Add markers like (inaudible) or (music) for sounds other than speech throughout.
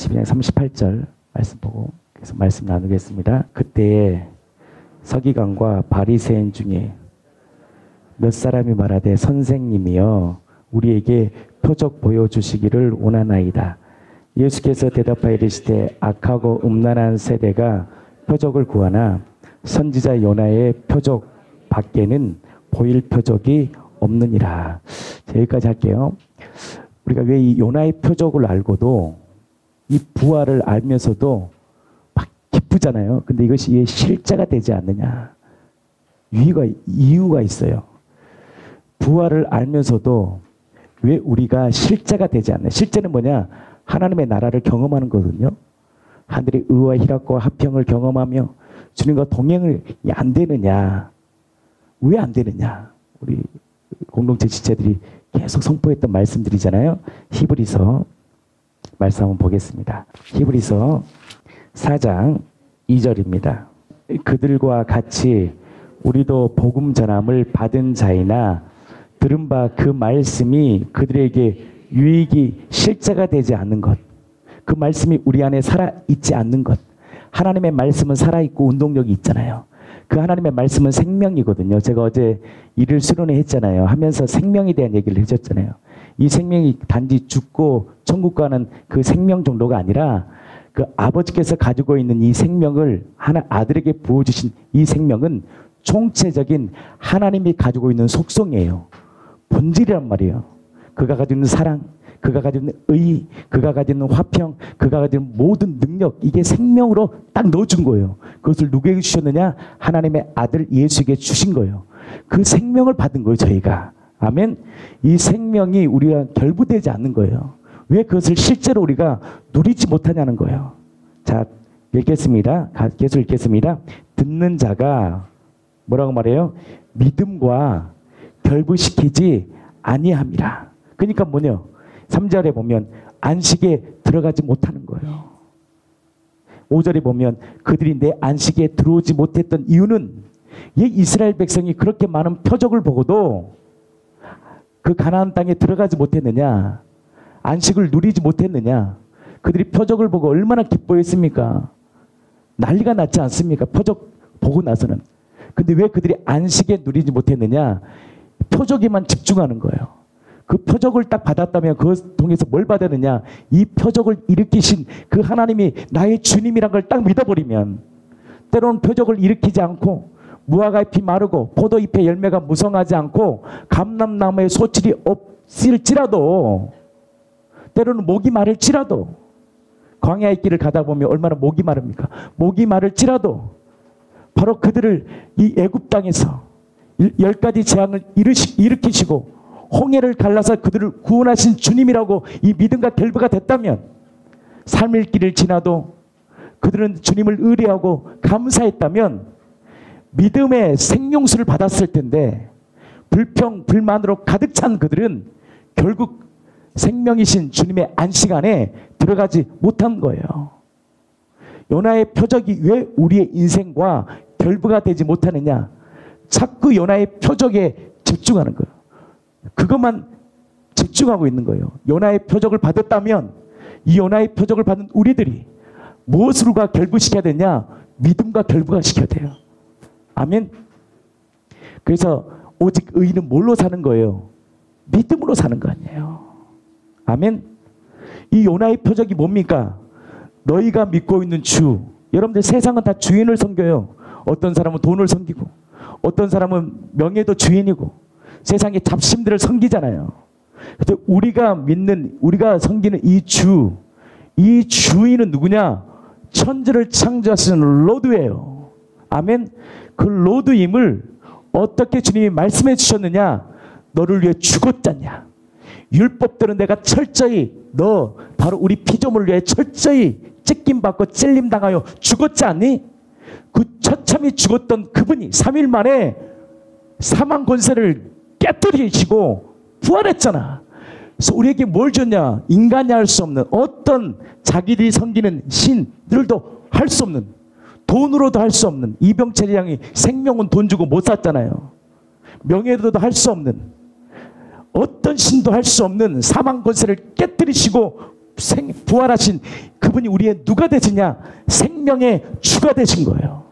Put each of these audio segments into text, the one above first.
12장 38절 말씀 보고 계속 말씀 나누겠습니다. 그때에 서기관과 바리새인 중에 몇 사람이 말하되 선생님이여 우리에게 표적 보여주시기를 원하나이다. 예수께서 대답하여 이르시되 악하고 음란한 세대가 표적을 구하나 선지자 요나의 표적 밖에는 보일 표적이 없느니라. 자, 여기까지 할게요. 우리가 왜 이 요나의 표적을 알고도 이 부활을 알면서도 막 기쁘잖아요. 근데 이것이 왜 실제가 되지 않느냐. 이유가, 이유가 있어요. 부활을 알면서도 왜 우리가 실제가 되지 않나. 실제는 뭐냐? 하나님의 나라를 경험하는 거거든요. 하늘의 의와 희락과 화평을 경험하며 주님과 동행을 안 되느냐? 왜 안 되느냐? 우리 공동체 지체들이 계속 선포했던 말씀들이잖아요. 히브리서 말씀 한번 보겠습니다. 히브리서 4장 2절입니다. 그들과 같이 우리도 복음 전함을 받은 자이나 들은 바 그 말씀이 그들에게 유익이 실제가 되지 않는 것. 그 말씀이 우리 안에 살아 있지 않는 것. 하나님의 말씀은 살아 있고 운동력이 있잖아요. 그 하나님의 말씀은 생명이거든요. 제가 어제 일을 수련회 했잖아요. 하면서 생명에 대한 얘기를 해줬잖아요. 이 생명이 단지 죽고 천국 가는 그 생명 정도가 아니라 그 아버지께서 가지고 있는 이 생명을 하나 아들에게 부어주신 이 생명은 총체적인 하나님이 가지고 있는 속성이에요. 본질이란 말이에요. 그가 가지고 있는 사랑, 그가 가지고 있는 의, 그가 가지고 있는 화평, 그가 가지고 있는 모든 능력, 이게 생명으로 딱 넣어준 거예요. 그것을 누구에게 주셨느냐? 하나님의 아들 예수에게 주신 거예요. 그 생명을 받은 거예요, 저희가. 아멘. 이 생명이 우리가 결부되지 않는 거예요. 왜 그것을 실제로 우리가 누리지 못하냐는 거예요. 자, 읽겠습니다. 계속 읽겠습니다. 듣는 자가 뭐라고 말해요? 믿음과 결부시키지 아니함이라. 그러니까 뭐냐? 3절에 보면 안식에 들어가지 못하는 거예요. 5절에 보면 그들이 내 안식에 들어오지 못했던 이유는 이 이스라엘 백성이 그렇게 많은 표적을 보고도 그 가나안 땅에 들어가지 못했느냐? 안식을 누리지 못했느냐? 그들이 표적을 보고 얼마나 기뻐했습니까? 난리가 났지 않습니까? 표적 보고 나서는. 근데 왜 그들이 안식에 누리지 못했느냐? 표적에만 집중하는 거예요. 그 표적을 딱 받았다면 그것 통해서 뭘 받았느냐? 이 표적을 일으키신 그 하나님이 나의 주님이란 걸 딱 믿어버리면 때로는 표적을 일으키지 않고 무화과 잎이 마르고 포도 잎의 열매가 무성하지 않고 감람나무의 소출이 없을지라도 때로는 목이 마를지라도 광야의 길을 가다 보면 얼마나 목이 마릅니까? 목이 마를지라도 바로 그들을 이 애굽 땅에서 열 가지 재앙을 일으키시고 홍해를 갈라서 그들을 구원하신 주님이라고 이 믿음과 결부가 됐다면 삶의 길을 지나도 그들은 주님을 의뢰하고 감사했다면 믿음의 생명수를 받았을 텐데 불평 불만으로 가득 찬 그들은 결국 생명이신 주님의 안식 안에 들어가지 못한 거예요. 요나의 표적이 왜 우리의 인생과 결부가 되지 못하느냐? 자꾸 요나의 표적에 집중하는 거예요. 그것만 집중하고 있는 거예요. 요나의 표적을 받았다면 이 요나의 표적을 받은 우리들이 무엇으로가 결부시켜야 되냐? 믿음과 결부가 시켜야 돼요. 아멘. 그래서 오직 의인은 뭘로 사는 거예요? 믿음으로 사는 거 아니에요. 아멘. 이 요나의 표적이 뭡니까? 너희가 믿고 있는 주. 여러분들 세상은 다 주인을 섬겨요. 어떤 사람은 돈을 섬기고, 어떤 사람은 명예도 주인이고, 세상의 잡심들을 섬기잖아요. 근데 우리가 믿는, 우리가 섬기는 이 주, 이 주인은 누구냐? 천지를 창조하신 Lord예요. 아멘. 그 Lord임을 어떻게 주님이 말씀해 주셨느냐? 너를 위해 죽었잖니? 율법대로 내가 철저히 너 바로 우리 피조물을 위해 철저히 찢김 받고 찔림 당하여 죽었지 않니? 그 처참히 죽었던 그분이 3일 만에 사망 권세를 깨뜨리시고 부활했잖아. 그래서 우리에게 뭘 줬냐? 인간이 할 수 없는 어떤 자기들이 섬기는 신들도 할 수 없는 돈으로도 할 수 없는 이병철 양이 생명은 돈 주고 못 샀잖아요. 명예로도 할 수 없는 어떤 신도 할 수 없는 사망 권세를 깨뜨리시고 생, 부활하신 그 그분이 우리의 누가 되시냐? 생명의 주가 되신 거예요.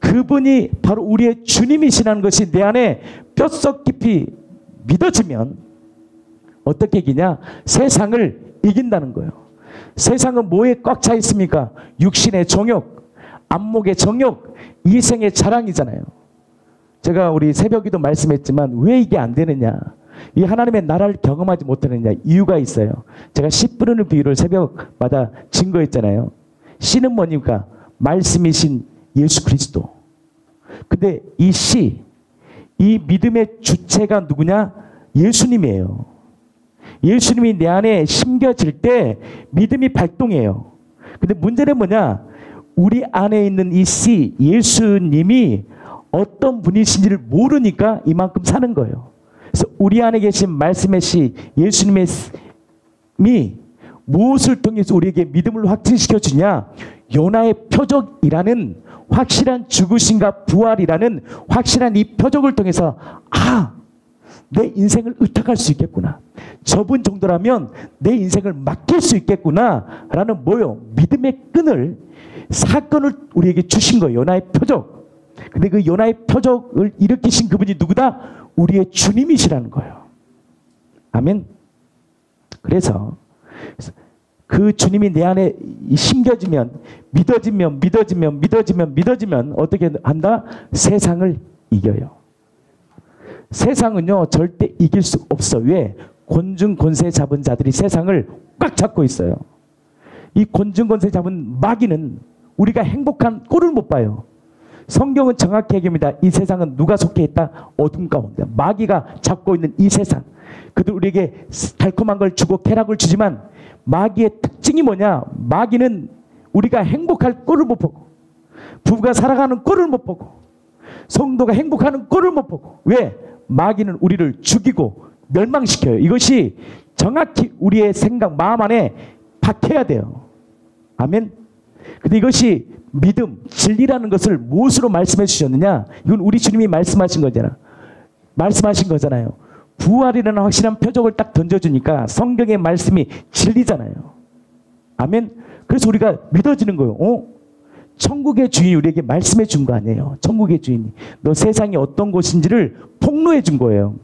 그분이 바로 우리의 주님이시라는 것이 내 안에 뼛속 깊이 믿어지면 어떻게 이기냐? 세상을 이긴다는 거예요. 세상은 뭐에 꽉 차 있습니까? 육신의 정욕, 안목의 정욕, 이생의 자랑이잖아요. 제가 우리 새벽에도 말씀했지만 왜 이게 안 되느냐? 이 하나님의 나라를 경험하지 못하느냐 이유가 있어요. 제가 씨 뿌리는 비유를 새벽마다 증거했잖아요. 씨는 뭐니까 말씀이신 예수 그리스도. 근데 이 씨, 이 믿음의 주체가 누구냐? 예수님이에요. 예수님이 내 안에 심겨질 때 믿음이 발동해요. 근데 문제는 뭐냐? 우리 안에 있는 이 씨, 예수님이 어떤 분이신지를 모르니까 이만큼 사는 거예요. 그래서 우리 안에 계신 말씀의 씨, 예수님의 미 무엇을 통해서 우리에게 믿음을 확증시켜 주냐? 요나의 표적이라는 확실한 죽으신가 부활이라는 확실한 이 표적을 통해서 아, 내 인생을 의탁할 수 있겠구나. 저분 정도라면 내 인생을 맡길 수 있겠구나. 라는 뭐요? 믿음의 끈을, 사건을 우리에게 주신 거예요. 요나의 표적. 근데 그 요나의 표적을 일으키신 그분이 누구다? 우리의 주님이시라는 거예요. 아멘. 그래서 그 주님이 내 안에 심겨지면 믿어지면 믿어지면 믿어지면 믿어지면 어떻게 한다? 세상을 이겨요. 세상은요 절대 이길 수 없어. 왜? 곤중 권세 잡은 자들이 세상을 꽉 잡고 있어요. 이 곤중 권세 잡은 마귀는 우리가 행복한 꼴을 못 봐요. 성경은 정확히 얘기합니다. 이 세상은 누가 속해 있다? 어둠 가운데. 마귀가 잡고 있는 이 세상. 그들 우리에게 달콤한 걸 주고 쾌락을 주지만 마귀의 특징이 뭐냐? 마귀는 우리가 행복할 꼴을 못 보고 부부가 살아가는 꼴을 못 보고 성도가 행복하는 꼴을 못 보고 왜? 마귀는 우리를 죽이고 멸망시켜요. 이것이 정확히 우리의 생각, 마음 안에 박혀야 돼요. 아멘. 근데 이것이 믿음, 진리라는 것을 무엇으로 말씀해 주셨느냐? 이건 우리 주님이 말씀하신 거잖아. 말씀하신 거잖아요. 부활이라는 확실한 표적을 딱 던져주니까 성경의 말씀이 진리잖아요. 아멘. 그래서 우리가 믿어지는 거예요. 어? 천국의 주인이 우리에게 말씀해 준 거 아니에요. 천국의 주인이. 너 세상이 어떤 곳인지를 폭로해 준 거예요.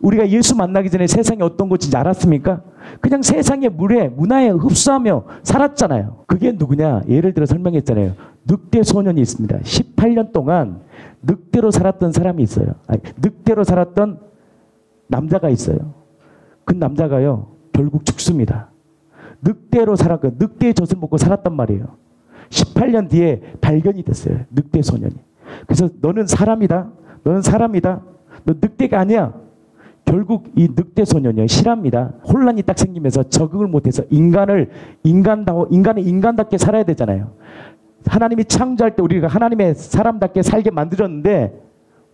우리가 예수 만나기 전에 세상이 어떤 곳인지 알았습니까? 그냥 세상의 물에, 문화에 흡수하며 살았잖아요. 그게 누구냐? 예를 들어 설명했잖아요. 늑대 소년이 있습니다. 18년 동안 늑대로 살았던 사람이 있어요. 아니, 늑대로 살았던 남자가 있어요. 그 남자가요, 결국 죽습니다. 늑대로 살았고, 늑대의 젖을 먹고 살았단 말이에요. 18년 뒤에 발견이 됐어요. 늑대 소년이. 그래서 너는 사람이다. 너는 사람이다. 너 늑대가 아니야. 결국 이 늑대 소년이 실합니다. 혼란이 딱 생기면서 적응을 못해서 인간을 인간다워 인간은 인간답게 살아야 되잖아요. 하나님이 창조할 때 우리가 하나님의 사람답게 살게 만들었는데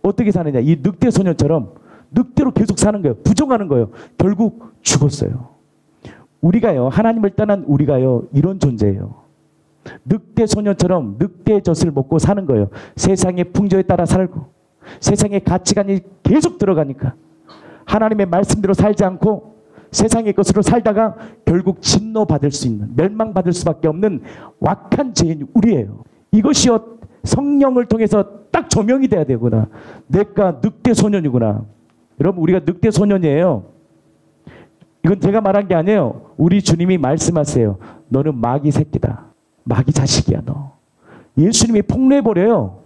어떻게 사느냐? 이 늑대 소년처럼 늑대로 계속 사는 거예요. 부정하는 거예요. 결국 죽었어요. 우리가요, 하나님을 떠난 우리가요, 이런 존재예요. 늑대 소년처럼 늑대의 젖을 먹고 사는 거예요. 세상의 풍조에 따라 살고, 세상의 가치관이 계속 들어가니까, 하나님의 말씀대로 살지 않고, 세상의 것으로 살다가 결국 진노받을 수 있는, 멸망받을 수밖에 없는 wak한 죄인 우리예요. 이것이 성령을 통해서 딱 조명이 돼야 되구나. 내가 늑대 소년이구나. 여러분 우리가 늑대 소년이에요. 이건 제가 말한 게 아니에요. 우리 주님이 말씀하세요. 너는 마귀 새끼다. 마귀 자식이야 너. 예수님이 폭로해버려요.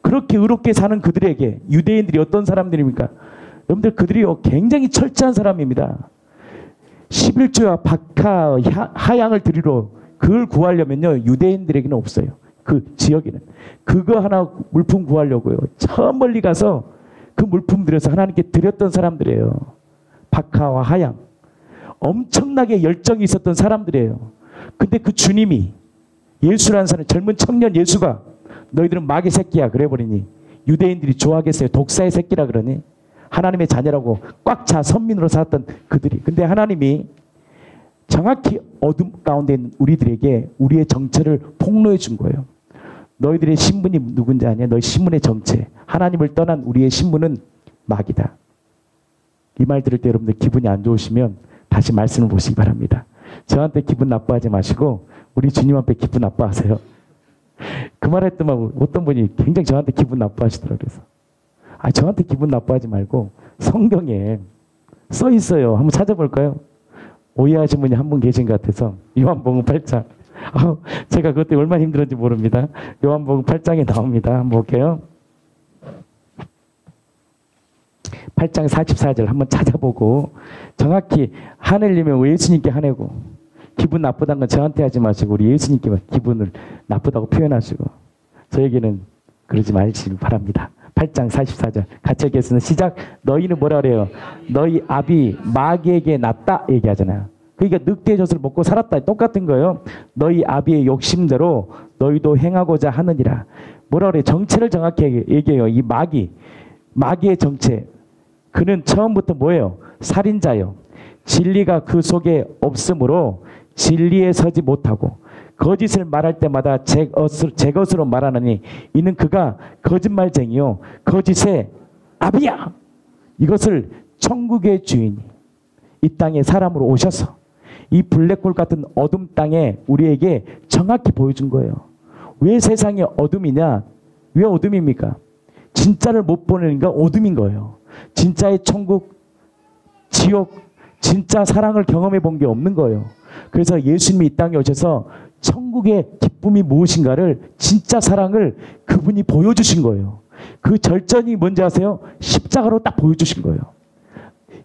그렇게 의롭게 사는 그들에게 유대인들이 어떤 사람들입니까? 여러분들 그들이 굉장히 철저한 사람입니다. 11조와 박하, 하양을 드리러 그걸 구하려면요. 유대인들에게는 없어요. 그 지역에는. 그거 하나 물품 구하려고요. 저 멀리 가서 그 물품 들여서 하나님께 드렸던 사람들이에요. 박하와 하양. 엄청나게 열정이 있었던 사람들이에요. 근데 그 주님이 예수라는 사람, 젊은 청년 예수가 너희들은 마귀 새끼야. 그래 버리니 유대인들이 좋아하겠어요. 독사의 새끼라 그러니 하나님의 자녀라고 꽉 차 선민으로 살았던 그들이. 근데 하나님이 정확히 어둠 가운데 있는 우리들에게 우리의 정체를 폭로해 준 거예요. 너희들의 신분이 누군지 아냐? 너희 신분의 정체. 하나님을 떠난 우리의 신분은 마귀다. 이 말 들을 때 여러분들 기분이 안 좋으시면 다시 말씀을 보시기 바랍니다. 저한테 기분 나빠하지 마시고 우리 주님 앞에 기분 나빠하세요. 그 말했더만 어떤 분이 굉장히 저한테 기분 나빠하시더라고요. 아 저한테 기분 나빠하지 말고 성경에 써 있어요. 한번 찾아볼까요? 오해하신 분이 한 분 계신 것 같아서 요한복음 8장. 아, 제가 그때 얼마나 힘들었는지 모릅니다. 요한복음 8장에 나옵니다. 한번 볼게요. 8장 44절 한번 찾아보고 정확히 하늘님은 왜 예수님께 하내고 기분 나쁘다는 건 저한테 하지 마시고 우리 예수님께 기분을 나쁘다고 표현하시고 저에게는 그러지 말시길 바랍니다. 8장 44절 같이 읽겠습니다. 시작 너희는 뭐라 그래요? 너희 아비 마귀에게 낫다 얘기하잖아요. 그러니까 늑대의 젖을 먹고 살았다 똑같은 거예요. 너희 아비의 욕심대로 너희도 행하고자 하느니라. 뭐라 그래? 정체를 정확히 얘기해요. 이 마귀 마귀의 정체 그는 처음부터 뭐예요? 살인자요. 진리가 그 속에 없으므로 진리에 서지 못하고 거짓을 말할 때마다 제 것으로, 제 것으로 말하느니 이는 그가 거짓말쟁이요 거짓의 아비야 이것을 천국의 주인이 이 땅에 사람으로 오셔서 이 블랙홀 같은 어둠 땅에 우리에게 정확히 보여준 거예요. 왜 세상이 어둠이냐? 왜 어둠입니까? 진짜를 못 보니까 어둠인 거예요. 진짜의 천국, 지옥, 진짜 사랑을 경험해 본 게 없는 거예요. 그래서 예수님이 이 땅에 오셔서 천국의 기쁨이 무엇인가를 진짜 사랑을 그분이 보여주신 거예요. 그 절전이 뭔지 아세요? 십자가로 딱 보여주신 거예요.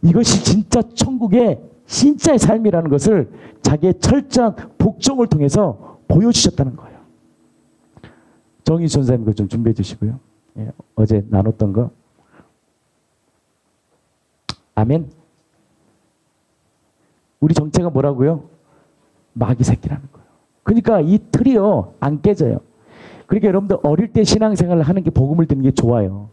이것이 진짜 천국의 진짜의 삶이라는 것을 자기의 철저한 복종을 통해서 보여주셨다는 거예요. 정희 선생님 거좀 준비해 주시고요. 예, 어제 나눴던 거. 아멘. 우리 정체가 뭐라고요? 마귀 새끼라는 거예요. 그러니까 이 틀이요 안 깨져요. 그러니까 여러분들 어릴 때 신앙생활을 하는 게 복음을 듣는 게 좋아요.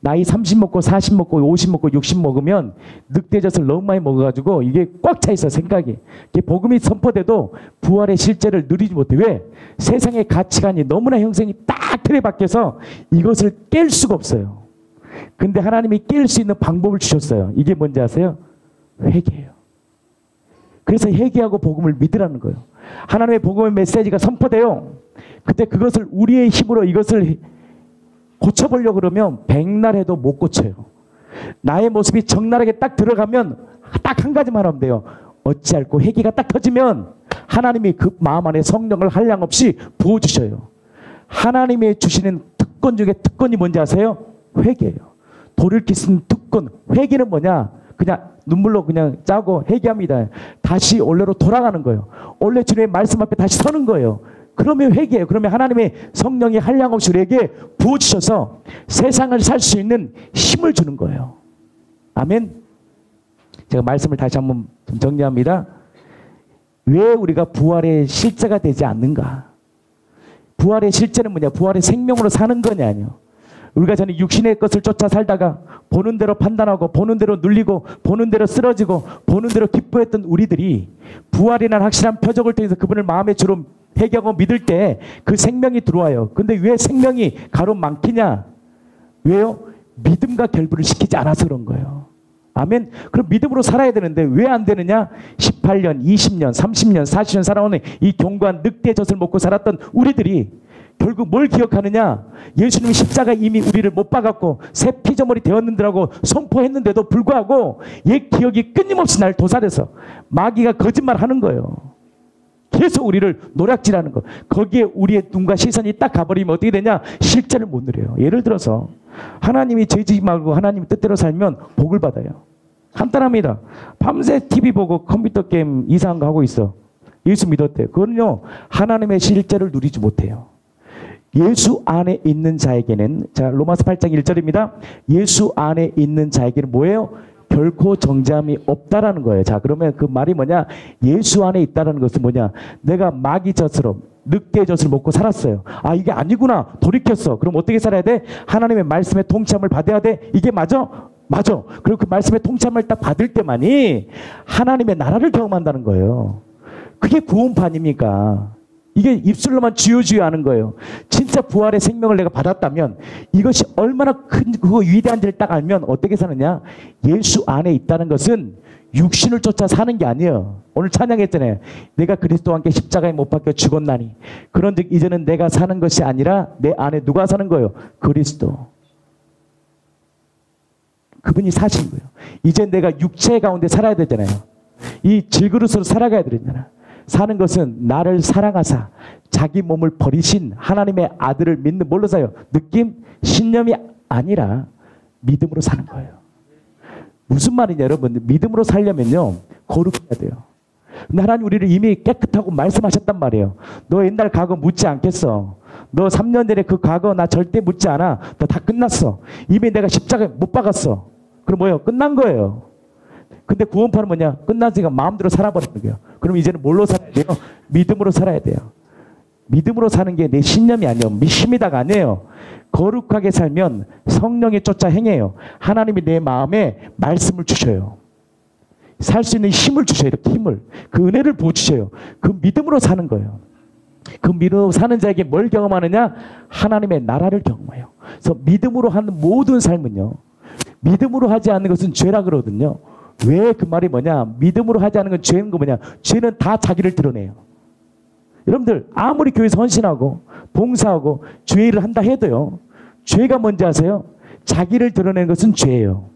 나이 30 먹고 40 먹고 50 먹고 60 먹으면 늑대젖을 너무 많이 먹어가지고 이게 꽉 차 있어 생각이. 복음이 선포돼도 부활의 실제를 누리지 못해. 왜? 세상의 가치관이 너무나 형성이 딱 틀에 박혀서 이것을 깰 수가 없어요. 근데 하나님이 깰 수 있는 방법을 주셨어요. 이게 뭔지 아세요? 회개예요. 그래서 회개하고 복음을 믿으라는 거예요. 하나님의 복음의 메시지가 선포돼요. 그때 그것을 우리의 힘으로 이것을 고쳐보려고 그러면 백날 해도 못 고쳐요. 나의 모습이 적나라하게 딱 들어가면 딱 한 가지만 하면 돼요. 어찌할고 회개가 딱 터지면 하나님이 그 마음 안에 성령을 한량 없이 부어주셔요. 하나님이 주시는 특권 중에 특권이 뭔지 아세요? 회개예요. 돌을 키는 특권. 회개는 뭐냐? 그냥 눈물로 그냥 짜고 회개합니다. 다시 원래로 돌아가는 거예요. 원래 주님의 말씀 앞에 다시 서는 거예요. 그러면 회개해요. 그러면 하나님의 성령이 한량없이 우리에게 부어주셔서 세상을 살 수 있는 힘을 주는 거예요. 아멘. 제가 말씀을 다시 한번 정리합니다. 왜 우리가 부활의 실제가 되지 않는가? 부활의 실제는 뭐냐? 부활의 생명으로 사는 거냐? 아니요. 우리가 전에 육신의 것을 쫓아 살다가 보는 대로 판단하고 보는 대로 눌리고 보는 대로 쓰러지고 보는 대로 기뻐했던 우리들이 부활이라는 확실한 표적을 통해서 그분을 마음에 주로 회개하고 믿을 때 그 생명이 들어와요. 근데 왜 생명이 가로 많기냐? 왜요? 믿음과 결부를 시키지 않아서 그런 거예요. 아멘. 그럼 믿음으로 살아야 되는데 왜 안 되느냐? 18년, 20년, 30년, 40년 살아오는 이 경관 늑대 젖을 먹고 살았던 우리들이 결국 뭘 기억하느냐? 예수님이 십자가 이미 우리를 못 박았고 새 피조물이 되었는데라고 선포했는데도 불구하고 옛 기억이 끊임없이 날 도살해서 마귀가 거짓말하는 거예요. 계속 우리를 노략질하는 거. 거기에 우리의 눈과 시선이 딱 가버리면 어떻게 되냐? 실제를 못 누려요. 예를 들어서 하나님이 죄지 말고 하나님 뜻대로 살면 복을 받아요. 간단합니다. 밤새 TV 보고 컴퓨터 게임 이상한 거 하고 있어. 예수 믿었대. 그건요 하나님의 실제를 누리지 못해요. 예수 안에 있는 자에게는 자 로마서 8장 1절입니다. 예수 안에 있는 자에게는 뭐예요? 결코 정죄함이 없다라는 거예요. 자 그러면 그 말이 뭐냐? 예수 안에 있다라는 것은 뭐냐? 내가 마귀 젖으로 늑대 젖을 먹고 살았어요. 아 이게 아니구나 돌이켰어. 그럼 어떻게 살아야 돼? 하나님의 말씀에 통참을 받아야 돼. 이게 맞아? 맞아. 그리고 그 말씀의 통참을 딱 받을 때만이 하나님의 나라를 경험한다는 거예요. 그게 구원파 아닙니까? 이게 입술로만 주요주요 하는 거예요. 진짜 부활의 생명을 내가 받았다면 이것이 얼마나 큰 그 위대한지를 딱 알면 어떻게 사느냐? 예수 안에 있다는 것은 육신을 쫓아 사는 게 아니에요. 오늘 찬양했잖아요. 내가 그리스도와 함께 십자가에 못 박혀 죽었나니. 그런즉 이제는 내가 사는 것이 아니라 내 안에 누가 사는 거예요? 그리스도. 그분이 사신 거예요. 이제 내가 육체 가운데 살아야 되잖아요. 이 질그릇으로 살아가야 되잖아. 사는 것은 나를 사랑하사 자기 몸을 버리신 하나님의 아들을 믿는 뭘로 사요? 느낌, 신념이 아니라 믿음으로 사는 거예요. 무슨 말이냐 여러분 믿음으로 살려면요 거룩해야 돼요. 하나님 우리를 이미 깨끗하고 말씀하셨단 말이에요. 너 옛날 과거 묻지 않겠어. 너 3년 전에 그 과거 나 절대 묻지 않아. 너 다 끝났어. 이미 내가 십자가에 못 박았어. 그럼 뭐예요? 끝난 거예요. 근데 구원파는 뭐냐? 끝났으니까 마음대로 살아버리는 거예요. 그럼 이제는 뭘로 살아야 돼요? 믿음으로 살아야 돼요. 믿음으로 사는 게 내 신념이 아니에요. 믿습니다가 아니에요. 거룩하게 살면 성령이 쫓아 행해요. 하나님이 내 마음에 말씀을 주셔요. 살 수 있는 힘을 주셔요. 이렇게 힘을. 그 은혜를 부어주셔요. 그 믿음으로 사는 거예요. 그 믿음으로 사는 자에게 뭘 경험하느냐? 하나님의 나라를 경험해요. 그래서 믿음으로 하는 모든 삶은요. 믿음으로 하지 않는 것은 죄라 그러거든요. 왜 그 말이 뭐냐? 믿음으로 하지 않는 건 죄인 거 뭐냐? 죄는 다 자기를 드러내요. 여러분들 아무리 교회에서 헌신하고 봉사하고 죄를 한다 해도요. 죄가 뭔지 아세요? 자기를 드러내는 것은 죄예요.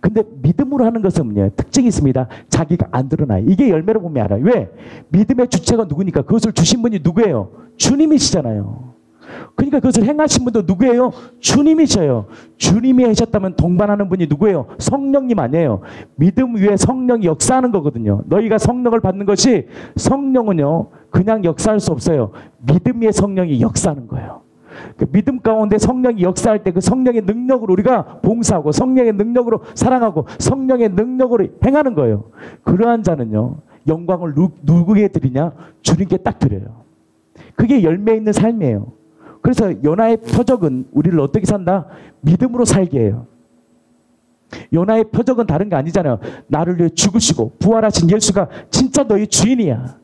근데 믿음으로 하는 것은 뭐냐? 특징이 있습니다. 자기가 안 드러나요. 이게 열매로 보면 알아요. 왜? 믿음의 주체가 누구니까? 그것을 주신 분이 누구예요? 주님이시잖아요. 그러니까 그것을 행하신 분도 누구예요? 주님이셔요. 주님이 하셨다면 동반하는 분이 누구예요? 성령님 아니에요. 믿음 위에 성령이 역사하는 거거든요. 너희가 성령을 받는 것이 성령은요, 그냥 역사할 수 없어요. 믿음 위에 성령이 역사하는 거예요. 그 믿음 가운데 성령이 역사할 때 그 성령의 능력으로 우리가 봉사하고 성령의 능력으로 사랑하고 성령의 능력으로 행하는 거예요. 그러한 자는요, 영광을 누, 누구에게 드리냐? 주님께 딱 드려요. 그게 열매 있는 삶이에요. 그래서 요나의 표적은 우리를 어떻게 산다? 믿음으로 살게 해요. 요나의 표적은 다른 게 아니잖아요. 나를 위해 죽으시고 부활하신 예수가 진짜 너희 주인이야.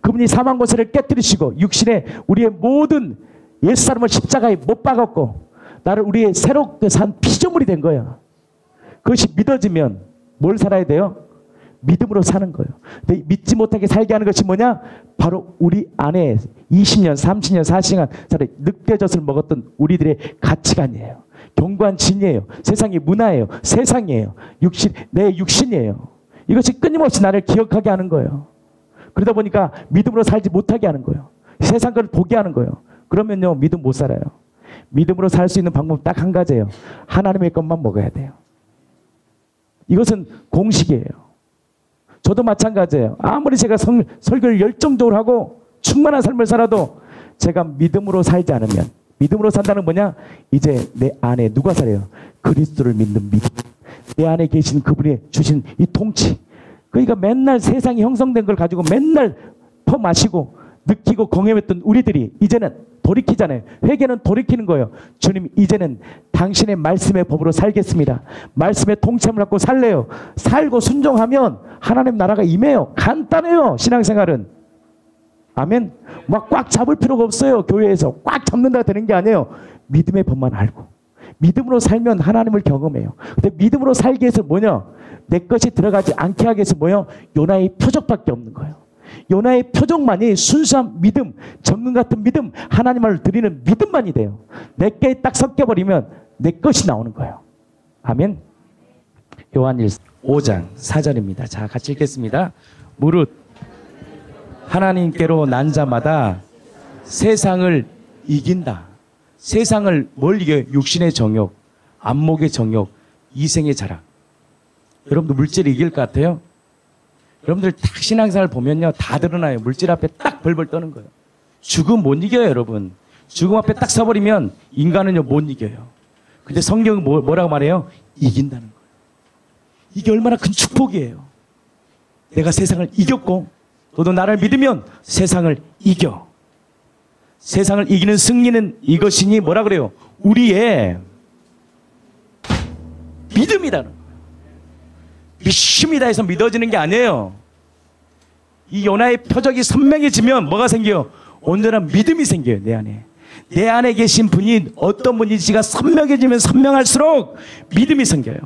그분이 사망 권세를 깨뜨리시고 육신에 우리의 모든 옛 사람을 십자가에 못 박았고 나를 우리의 새롭게 산 피조물이 된 거야. 그것이 믿어지면 뭘 살아야 돼요? 믿음으로 사는 거예요. 근데 믿지 못하게 살게 하는 것이 뭐냐? 바로 우리 안에 20년, 30년, 40년 살에 늑대젖을 먹었던 우리들의 가치관이에요. 경관 진이에요. 세상의 문화예요. 세상이에요. 육신, 내 육신이에요. 이것이 끊임없이 나를 기억하게 하는 거예요. 그러다 보니까 믿음으로 살지 못하게 하는 거예요. 세상 걸 보게 하는 거예요. 그러면요, 믿음 못 살아요. 믿음으로 살 수 있는 방법 딱 한 가지예요. 하나님의 것만 먹어야 돼요. 이것은 공식이에요. 저도 마찬가지예요. 아무리 제가 성, 설교를 열정적으로 하고 충만한 삶을 살아도 제가 믿음으로 살지 않으면 믿음으로 산다는 뭐냐? 이제 내 안에 누가 살아요? 그리스도를 믿는 믿음. 내 안에 계신 그분이 주신 이 통치. 그러니까 맨날 세상이 형성된 걸 가지고 맨날 퍼마시고 느끼고 경험했던 우리들이 이제는 돌이키잖아요. 회개는 돌이키는 거예요. 주님, 이제는 당신의 말씀의 법으로 살겠습니다. 말씀의 통참을 갖고 살래요. 살고 순종하면 하나님 나라가 임해요. 간단해요. 신앙생활은. 아멘. 막 꽉 잡을 필요가 없어요. 교회에서 꽉 잡는다 되는 게 아니에요. 믿음의 법만 알고. 믿음으로 살면 하나님을 경험해요. 근데 믿음으로 살기 위해서 뭐냐? 내 것이 들어가지 않게 하기 위해서 뭐요? 요나의 표적밖에 없는 거예요. 요나의 표적만이 순수한 믿음, 정금 같은 믿음, 하나님을 드리는 믿음만이 돼요. 내게 딱 섞여버리면 내 것이 나오는 거예요. 아멘. 요한 1 5장 4절입니다. 자, 같이 읽겠습니다. 무릇 하나님께로 난 자마다 세상을 이긴다. 세상을 뭘 이겨요? 육신의 정욕, 안목의 정욕, 이생의 자랑. 여러분도 물질을 이길 것 같아요? 여러분들 딱 신앙생활 보면요. 다 드러나요. 물질 앞에 딱 벌벌 떠는 거예요. 죽음 못 이겨요, 여러분. 죽음 앞에 딱 서버리면 인간은요, 못 이겨요. 근데 성경은 뭐, 뭐라고 말해요? 이긴다는 거예요. 이게 얼마나 큰 축복이에요. 내가 세상을 이겼고, 너도 나를 믿으면 세상을 이겨. 세상을 이기는 승리는 이것이니 뭐라 그래요? 우리의 믿음이라는. 믿습니다 해서 믿어지는 게 아니에요. 이 요나의 표적이 선명해지면 뭐가 생겨요? 온전한 믿음이 생겨요, 내 안에. 내 안에 계신 분이 어떤 분인지가 선명해지면 선명할수록 믿음이 생겨요.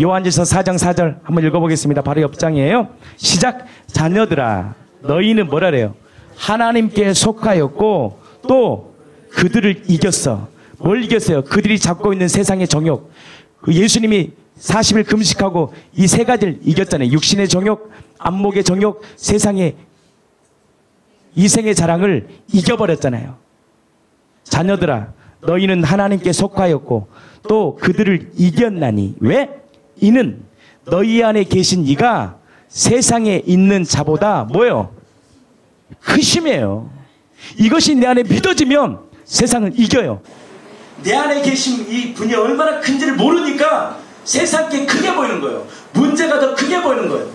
요한일서 4장 4절 한번 읽어보겠습니다. 바로 옆장이에요. 시작. 자녀들아 너희는 뭐라 래요? 하나님께 속하였고 또 그들을 이겼어. 뭘 이겼어요? 그들이 잡고 있는 세상의 정욕. 그 예수님이 40일 금식하고 이 세 가지를 이겼잖아요. 육신의 정욕, 안목의 정욕, 세상의 이생의 자랑을 이겨버렸잖아요. 자녀들아, 너희는 하나님께 속하였고 또 그들을 이겼나니 왜? 이는 너희 안에 계신 이가 세상에 있는 자보다 뭐예요? 크심이에요. 이것이 내 안에 믿어지면 세상을 이겨요. 내 안에 계신 이 분이 얼마나 큰지를 모르니까 세상께 크게 보이는 거예요. 문제가 더 크게 보이는 거예요.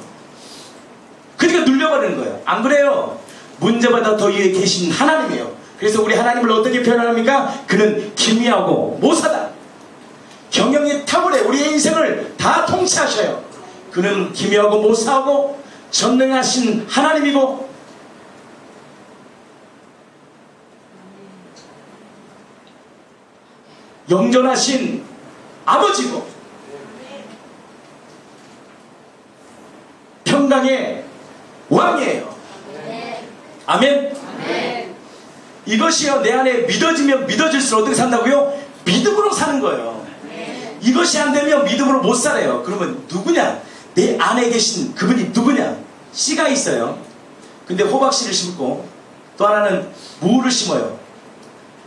그러니까 눌려버리는 거예요. 안 그래요? 문제보다 더 위에 계신 하나님이에요. 그래서 우리 하나님을 어떻게 표현합니까? 그는 기미하고 모사다. 경영이 탁월해 우리의 인생을 다 통치하셔요. 그는 기미하고 모사하고 전능하신 하나님이고 영존하신 아버지고 평강의 왕이에요. 아멘. 이것이요 내 안에 믿어지면 믿어질수록 어떻게 산다고요? 믿음으로 사는 거예요. 이것이 안 되면 믿음으로 못 살아요. 그러면 누구냐? 내 안에 계신 그분이 누구냐? 씨가 있어요. 근데 호박씨를 심고 또 하나는 무를 심어요.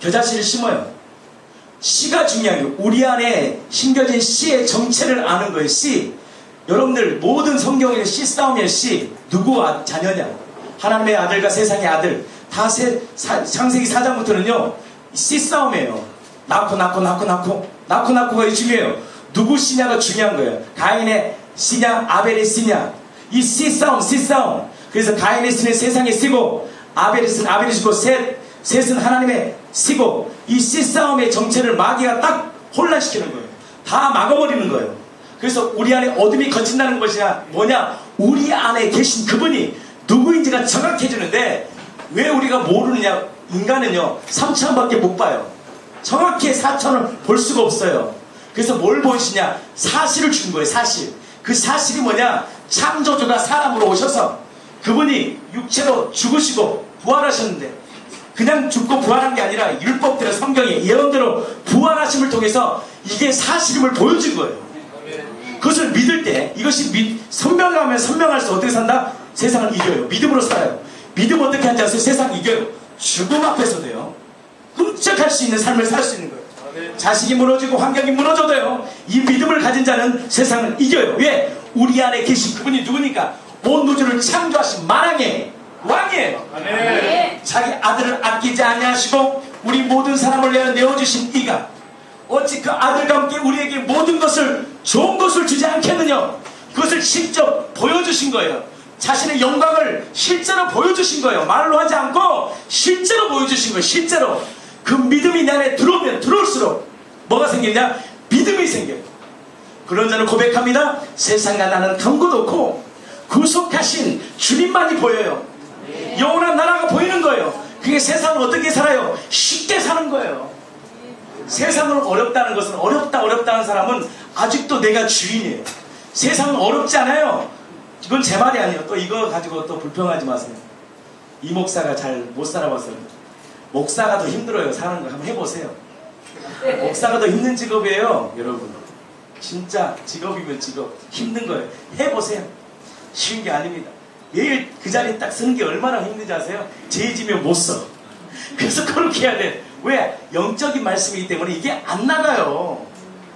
겨자씨를 심어요. 씨가 중요한 게 우리 안에 심겨진 씨의 정체를 아는 거예요. 씨. 여러분들 모든 성경에 씨 싸움이에요. 씨. 누구 아, 자녀냐? 하나님의 아들과 세상의 아들. 다 세, 사, 창세기 4장부터는요. 씨 싸움이에요. 낳고 낳고 낳고 낳고 낳고 낳고가 중요해요. 누구 씨냐가 중요한 거예요. 가인의 씨냐 아벨의 씨냐. 이 씨 싸움 씨 싸움. 그래서 가인의 씨는 세상에 쓰고 아벨의 씨는 아벨이 쓰고 셋 셋은 하나님의 쓰고 이 씨 싸움의 정체를 마귀가 딱 혼란시키는 거예요. 다 막아버리는 거예요. 그래서 우리 안에 어둠이 거친다는 것이냐 뭐냐? 우리 안에 계신 그분이 누구인지가 정확해지는데 왜 우리가 모르느냐? 인간은요 3천밖에 못 봐요. 정확히 4천을 볼 수가 없어요. 그래서 뭘 보시냐? 사실을 준 거예요 사실. 그 사실이 뭐냐? 창조주가 사람으로 오셔서 그분이 육체로 죽으시고 부활하셨는데 그냥 죽고 부활한 게 아니라 율법대로 성경의 예언대로 부활하심을 통해서 이게 사실임을 보여준 거예요 그것을 믿을 때 이것이 믿, 선명하면 선명할수록 어떻게 산다? 세상을 이겨요. 믿음으로 살아요. 믿음 어떻게 하는지 아세요? 세상 이겨요. 죽음 앞에서도요. 끔찍할 수 있는 삶을 살 수 있는 거예요. 자식이 무너지고 환경이 무너져도요. 이 믿음을 가진 자는 세상을 이겨요. 왜? 우리 안에 계신 그분이 누구니까? 온 우주를 창조하신 만왕의 왕이에요. 자기 아들을 아끼지 아니하시고 우리 모든 사람을 내어 내어주신 이가 어찌 그 아들과 함께 우리에게 모든 것을 좋은 것을 주지 않겠느냐? 그것을 직접 보여주신 거예요. 자신의 영광을 실제로 보여주신 거예요. 말로 하지 않고 실제로 보여주신 거예요. 실제로. 그 믿음이 내 안에 들어오면 들어올수록 뭐가 생기냐? 믿음이 생겨요. 그런 자는 고백합니다. 세상과 나는 탐구도 없고 구속하신 주님만이 보여요. 영원한 나라가 보이는 거예요. 그게 세상을 어떻게 살아요? 쉽게 사는 거예요 세상은 어렵다는 것은 어렵다 어렵다는 사람은 아직도 내가 주인이에요. 세상은 어렵지 않아요. 이건 제 말이 아니에요. 또 이거 가지고 또 불평하지 마세요. 이 목사가 잘 못 살아봤어요. 목사가 더 힘들어요. 사는 거 한번 해보세요. 목사가 더 힘든 직업이에요. 여러분. 진짜 직업이면 직업. 힘든 거예요. 해보세요. 쉬운 게 아닙니다. 매일 그 자리에 딱 서는 게 얼마나 힘든지 아세요? 죄지면 못 써. 그래서 그렇게 해야 돼. 왜? 영적인 말씀이기 때문에 이게 안 나가요.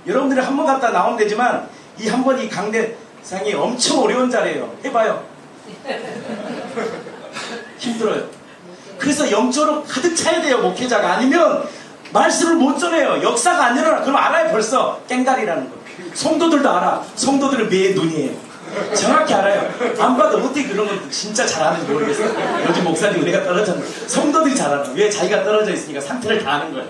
여러분들이 한 번 갔다 나오면 되지만 이 한 번 이 강대상이 엄청 어려운 자리예요. 해봐요. (laughs) 힘들어요. 그래서 영적으로 가득 차야 돼요. 목회자가 아니면 말씀을 못 전해요. 역사가 안 일어나. 그럼 알아요 벌써. 깽다리라는 거. 성도들도 알아. 성도들은 매의 눈이에요. 정확히 알아요. 안 봐도 어떻게 그런 걸 진짜 잘하는지 모르겠어요. 요즘 목사님 은혜가 떨어졌는데 성도들이 잘 알아. 왜 자기가 떨어져 있으니까 상태를 다 아는 거예요.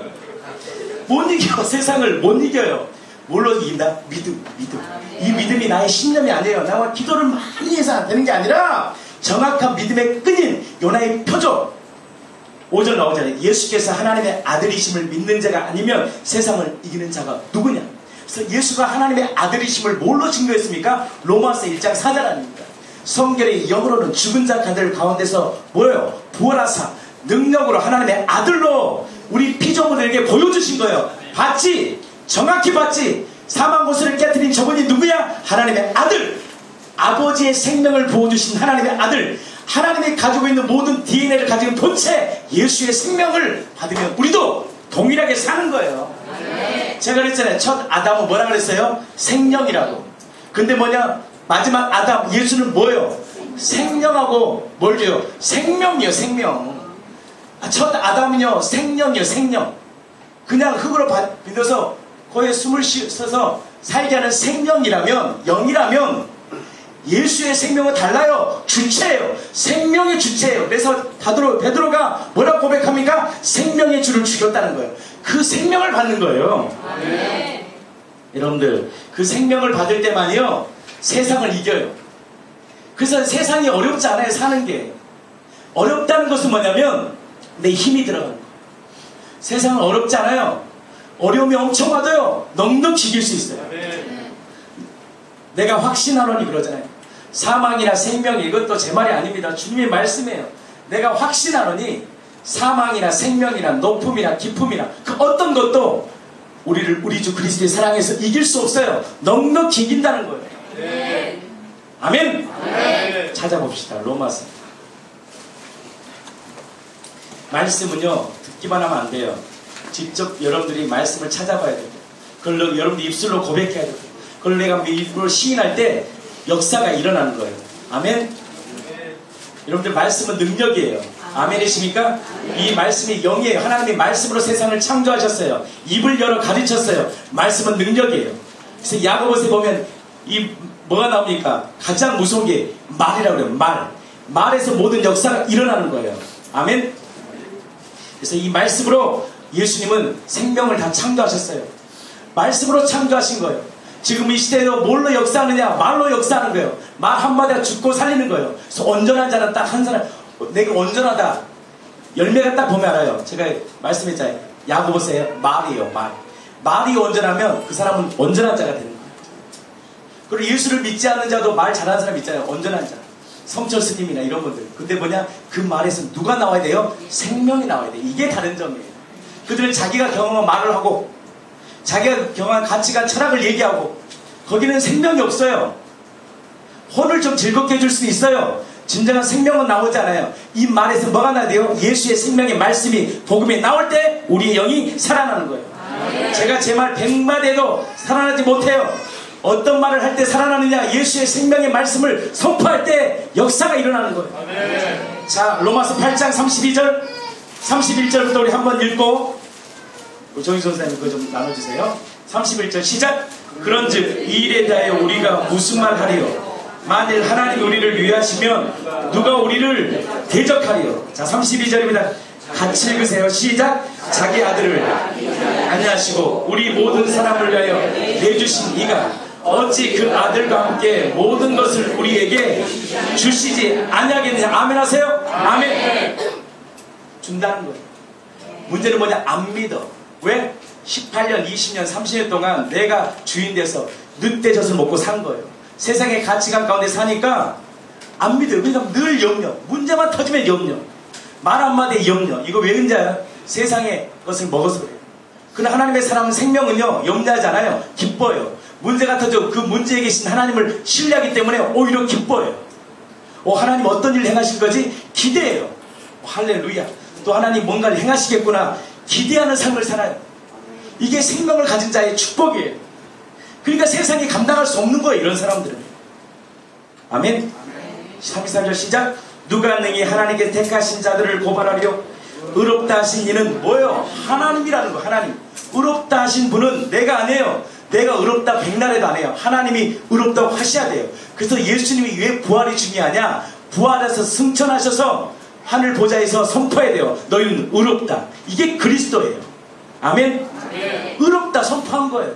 못 이겨. (laughs) 세상을 못 이겨요. 뭘로 이긴다? 믿음, 믿음. 이 믿음이 나의 신념이 아니에요. 나와 기도를 많이 해서 되는 게 아니라 정확한 믿음의 끈인 요나의 표적. 5절 나오잖아요. 예수께서 하나님의 아들이심을 믿는 자가 아니면 세상을 이기는 자가 누구냐? 그래서 예수가 하나님의 아들이심을 뭘로 증거했습니까? 로마서 1장 4절 아닙니까? 성결의 영으로는 죽은 자 가들 가운데서 뭐예요? 부활하사 능력으로 하나님의 아들로 우리 피조물에게 보여주신 거예요. 봤지? 정확히 봤지? 사망 고수를 깨뜨린 저분이 누구야? 하나님의 아들. 아버지의 생명을 보여주신 하나님의 아들. 하나님이 가지고 있는 모든 DNA를 있는 본체 예수의 생명을 받으면 우리도 동일하게 사는 거예요. 제가 그랬잖아요. 첫 아담은 뭐라 그랬어요? 생명이라고. 근데 뭐냐? 마지막 아담 예수는 뭐예요? 생명하고 뭘 줘요? 생명이요 생명. 아, 첫 아담은요 생명이요 생명. 그냥 흙으로 믿어서 거기에 숨을 쉬어서 살게 하는 생명이라면 영이라면 예수의 생명은 달라요. 주체예요. 생명의 주체예요. 그래서 다드로, 베드로가 뭐라고 고백합니까? 생명의 주를 죽였다는 거예요. 그 생명을 받는 거예요. 네. 여러분들 그 생명을 받을 때만이요 세상을 이겨요. 그래서 세상이 어렵지 않아요 사는 게 어렵다는 것은 뭐냐면 내 힘이 들어가는 거예요. 세상은 어렵지 않아요. 어려움이 엄청 와도요 넉넉히 이길 수 있어요. 내가 확신하노니 그러잖아요. 사망이나 생명 이것도 제 말이 아닙니다. 주님의 말씀이에요. 내가 확신하노니 사망이나 생명이나 높음이나 기쁨이나 그 어떤 것도 우리를 우리 주 그리스도의 사랑에서 이길 수 없어요. 넉넉히 이긴다는 거예요. 네. 아멘. 네. 찾아봅시다. 로마서. 말씀은요 듣기만 하면 안 돼요. 직접 여러분들이 말씀을 찾아봐야 돼요. 그걸 여러분들 입술로 고백해야 돼요. 그걸 내가 입으로 시인할 때 역사가 일어나는 거예요. 아멘. 여러분들 말씀은 능력이에요. 아멘이십니까? 이 말씀이 영이에요. 하나님이 말씀으로 세상을 창조하셨어요. 입을 열어 가르쳤어요. 말씀은 능력이에요. 그래서 야고보에 보면 이 뭐가 나옵니까? 가장 무서운 게 말이라고 그래요. 말. 말에서 모든 역사가 일어나는 거예요. 아멘. 그래서 이 말씀으로 예수님은 생명을 다 창조하셨어요. 말씀으로 창조하신 거예요. 지금 이 시대에도 뭘로 역사하느냐? 말로 역사하는 거예요. 말 한마디가 죽고 살리는 거예요. 그래서 온전한 자는 딱 한 사람, 내가 온전하다. 열매가 딱 보면 알아요. 제가 말씀했잖아요. 야고보세요. 말이에요. 말. 말이 온전하면 그 사람은 온전한 자가 되는 거예요. 그리고 예수를 믿지 않는 자도 말 잘하는 사람 있잖아요. 온전한 자. 성철 스님이나 이런 분들. 근데 뭐냐? 그 말에서 누가 나와야 돼요? 생명이 나와야 돼요. 이게 다른 점이에요. 그들은 자기가 경험한 말을 하고 자기가 경험한 가치관, 철학을 얘기하고 거기는 생명이 없어요. 혼을 좀 즐겁게 해줄 수 있어요. 진정한 생명은 나오지 않아요. 이 말에서 뭐가 나야 돼요? 예수의 생명의 말씀이 복음이 나올 때 우리의 영이 살아나는 거예요. 제가 제 말 백마대도 살아나지 못해요. 어떤 말을 할 때 살아나느냐? 예수의 생명의 말씀을 선포할 때 역사가 일어나는 거예요. 자, 로마서 8장 32절, 31절부터 우리 한번 읽고 조희 선생님 그거 좀 나눠주세요. 31절 시작. 그런즉 이 일에 대하여 우리가 무슨 말 하리요? 만일 하나님 우리를 위하시면 누가 우리를 대적하리요? 자 32절입니다. 같이 읽으세요. 시작. 자기 아들을 안녕하시고 우리 모든 사람을 위하여 내주신 이가 어찌 그 아들과 함께 모든 것을 우리에게 주시지 아니하겠느냐. 아멘 하세요. 아멘. 준다는 거예요. 문제는 뭐냐? 안 믿어. 왜? 18년, 20년, 30년 동안 내가 주인 돼서 늑대젖을 먹고 산 거예요. 세상의 가치관 가운데 사니까 안 믿어요. 그러니까 늘 염려. 문제만 터지면 염려. 말 한마디에 염려. 이거 왜 그런지요? 세상의 것을 먹어서 그래요. 그러나 하나님의 사람은 생명은요, 염려하지 않아요. 기뻐요. 문제가 터져 그 문제에 계신 하나님을 신뢰하기 때문에 오히려 기뻐요. 오, 하나님 어떤 일을 행하실 거지? 기대해요. 오, 할렐루야. 또 하나님 뭔가를 행하시겠구나. 기대하는 삶을 살아요. 이게 생명을 가진 자의 축복이에요. 그러니까 세상이 감당할 수 없는 거예요. 이런 사람들은. 아멘. 33절 시작. 누가 능히 하나님께 택하신 자들을 고발하려 의롭다 하신 이는 뭐예요? 하나님이라는 거 하나님. 의롭다 하신 분은 내가 아니에요. 내가 의롭다 백날에도 안 해요. 하나님이 의롭다고 하셔야 돼요. 그래서 예수님이 왜 부활이 중요하냐? 부활해서 승천하셔서 하늘 보좌에서 선포해야 돼요. 너희는 의롭다. 이게 그리스도예요. 아멘? 네. 의롭다 선포한 거예요.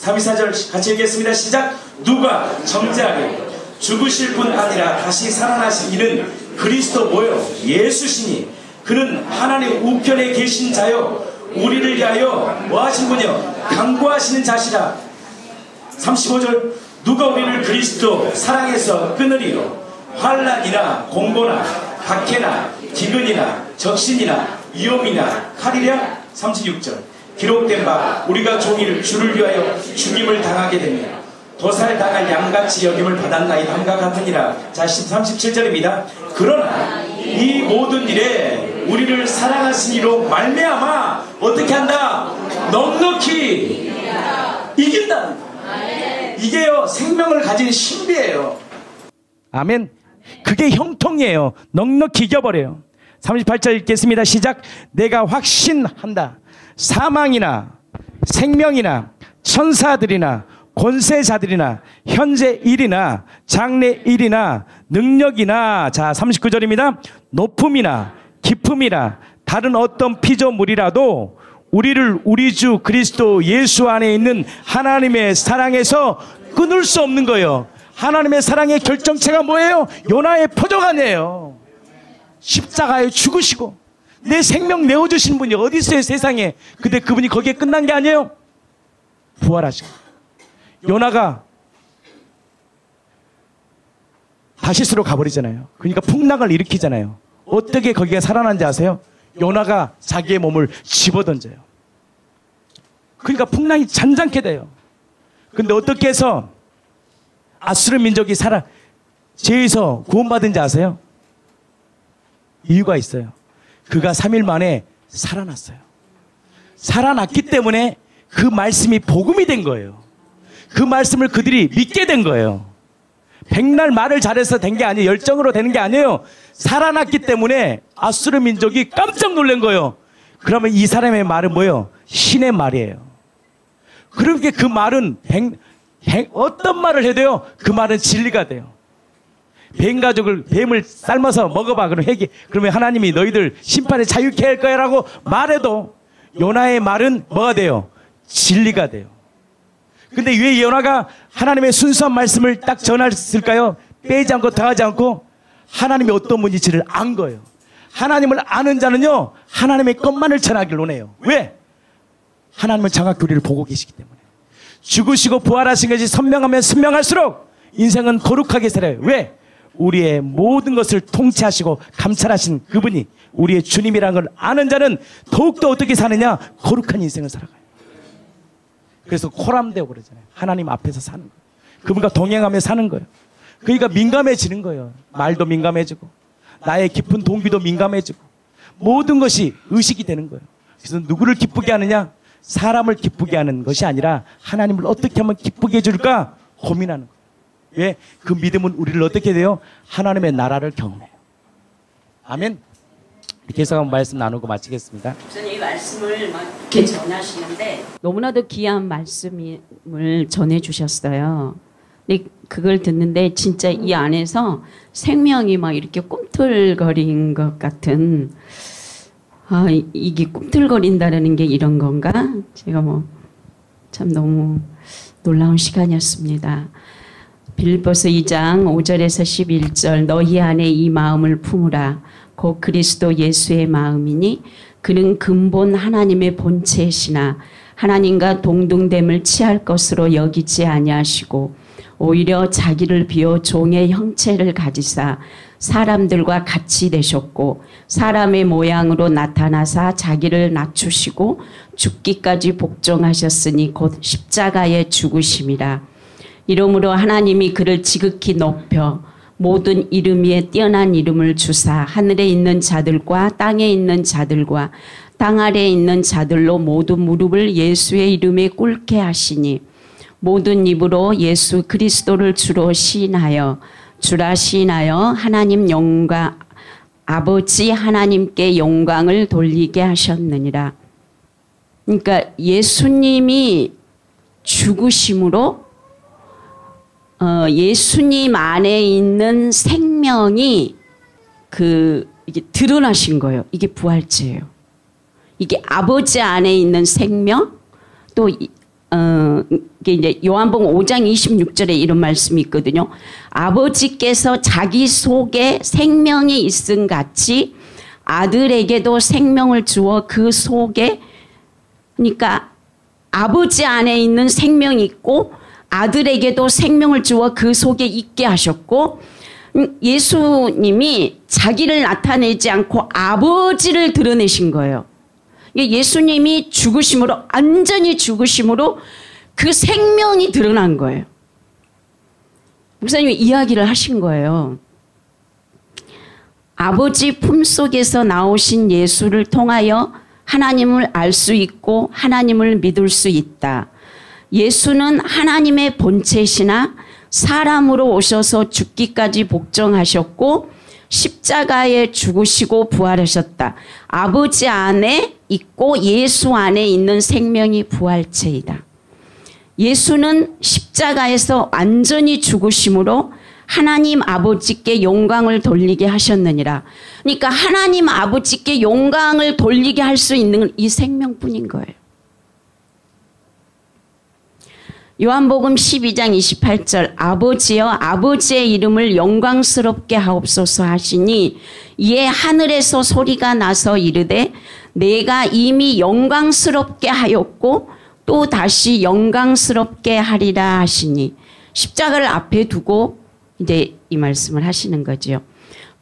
324절 같이 읽겠습니다. 시작. 누가 정죄하게 죽으실 분 아니라 다시 살아나신 이는 그리스도 뭐요? 예수시니 그는 하나님 우편에 계신 자요 우리를 위하여 뭐 하신 분이요 강구하시는 자시라 35절 누가 우리를 그리스도 사랑해서 끊으리요 환란이나 공고나 박해나 기근이나 적신이나 위험이나 칼이랴? 36절. 기록된 바 우리가 종일 주를 위하여 죽임을 당하게 되며 도살 당할 양같이 여김을 받았나이다. 함과 같으니라. 자 37절입니다. 그러나 이 모든 일에 우리를 사랑하시니로 말미암아 어떻게 한다? 넉넉히 이긴다. 이게요 생명을 가진 신비예요. 아멘 그게 형통이에요. 넉넉히 이겨버려요. 38절 읽겠습니다. 시작. 내가 확신한다. 사망이나 생명이나 천사들이나 권세자들이나 현재 일이나 장래 일이나 능력이나 자 39절입니다. 높음이나 깊음이나 다른 어떤 피조물이라도 우리를 우리 주 그리스도 예수 안에 있는 하나님의 사랑에서 끊을 수 없는 거예요. 하나님의 사랑의 결정체가 뭐예요? 요나의 포적 아니에요. 십자가에 죽으시고 내 생명 내어주신 분이 어디 있어요 세상에. 근데 그분이 거기에 끝난 게 아니에요. 부활하시고 요나가 다시스로 가버리잖아요. 그러니까 풍랑을 일으키잖아요. 어떻게 거기가 살아난지 아세요? 요나가 자기의 몸을 집어던져요. 그러니까 풍랑이 잔잔케 돼요. 근데 어떻게 해서 아수르 민족이 살아 죄에서 구원받은 지 아세요? 이유가 있어요. 그가 3일 만에 살아났어요. 살아났기 때문에 그 말씀이 복음이 된 거예요. 그 말씀을 그들이 믿게 된 거예요. 백날 말을 잘해서 된 게 아니에요. 열정으로 되는 게 아니에요. 살아났기 때문에 아수르 민족이 깜짝 놀란 거예요. 그러면 이 사람의 말은 뭐예요? 신의 말이에요. 그렇게 그 말은 백, 백, 어떤 말을 해도요, 그 말은 진리가 돼요. 뱀 가족을 뱀을 삶아서 먹어봐. 그럼 회개. 그러면 하나님이 너희들 심판에 자유케 할 거야 라고 말해도 요나의 말은 뭐가 돼요? 진리가 돼요. 근데 왜 요나가 하나님의 순수한 말씀을 딱 전했을까요? 빼지 않고 더하지 않고 하나님이 어떤 분인지를 안 거예요. 하나님을 아는 자는요, 하나님의 것만을 전하길 원해요. 왜? 하나님은 우리를 보고 계시기 때문에. 죽으시고 부활하신 것이 선명하면 선명할수록 인생은 거룩하게 살아요. 왜? 우리의 모든 것을 통치하시고 감찰하신 그분이 우리의 주님이라는 걸 아는 자는 더욱더 어떻게 사느냐? 거룩한 인생을 살아가요. 그래서 코람되고 그러잖아요. 하나님 앞에서 사는 거예요. 그분과 동행하며 사는 거예요. 그러니까 민감해지는 거예요. 말도 민감해지고 나의 깊은 동기도 민감해지고 모든 것이 의식이 되는 거예요. 그래서 누구를 기쁘게 하느냐? 사람을 기쁘게 하는 것이 아니라 하나님을 어떻게 하면 기쁘게 해줄까 고민하는 거예요. 왜? 그 믿음은 우리를 어떻게 돼요? 하나님의 나라를 경험해요. 아멘. 이렇게 해서 말씀 나누고 마치겠습니다. 목사님 이 말씀을 막 이렇게 전하시는데 너무나도 귀한 말씀을 전해 주셨어요. 근데 그걸 듣는데 진짜 이 안에서 생명이 막 이렇게 꿈틀거린 것 같은 아 이게 꿈틀거린다라는 게 이런 건가? 제가 뭐 참 너무 놀라운 시간이었습니다. 빌보스 2장 5절에서 11절 너희 안에 이 마음을 품으라 곧 그리스도 예수의 마음이니 그는 근본 하나님의 본체시나 하나님과 동등됨을 취할 것으로 여기지 아니하시고 오히려 자기를 비워 종의 형체를 가지사 사람들과 같이 되셨고 사람의 모양으로 나타나사 자기를 낮추시고 죽기까지 복종하셨으니 곧 십자가에 죽으심이라. 이러므로 하나님이 그를 지극히 높여 모든 이름 위에 뛰어난 이름을 주사 하늘에 있는 자들과 땅에 있는 자들과 땅 아래에 있는 자들로 모두 무릎을 예수의 이름에 꿇게 하시니 모든 입으로 예수 그리스도를 주로 시인하여 주라 시인하여 하나님 영광 아버지 하나님께 영광을 돌리게 하셨느니라. 그러니까 예수님이 죽으심으로 어, 예수님 안에 있는 생명이 그 이게 드러나신 거예요. 이게 부활체예요. 이게 아버지 안에 있는 생명 또 어, 이제 요한복음 5장 26절에 이런 말씀이 있거든요. 아버지께서 자기 속에 생명이 있음 같이 아들에게도 생명을 주어 그 속에 그러니까 아버지 안에 있는 생명이 있고 아들에게도 생명을 주어 그 속에 있게 하셨고 음, 예수님이 자기를 나타내지 않고 아버지를 드러내신 거예요. 예수님이 죽으심으로 완전히 죽으심으로 그 생명이 드러난 거예요. 목사님이 이야기를 하신 거예요. 아버지 품속에서 나오신 예수를 통하여 하나님을 알 수 있고 하나님을 믿을 수 있다. 예수는 하나님의 본체시나 사람으로 오셔서 죽기까지 복종하셨고 십자가에 죽으시고 부활하셨다. 아버지 안에 있고 예수 안에 있는 생명이 부활체이다. 예수는 십자가에서 완전히 죽으심으로 하나님 아버지께 영광을 돌리게 하셨느니라. 그러니까 하나님 아버지께 영광을 돌리게 할 수 있는 이 생명뿐인 거예요. 요한복음 12장 28절 아버지여 아버지의 이름을 영광스럽게 하옵소서 하시니 이에 하늘에서 소리가 나서 이르되 내가 이미 영광스럽게 하였고 또 다시 영광스럽게 하리라 하시니 십자가를 앞에 두고 이제 이 말씀을 하시는 거죠.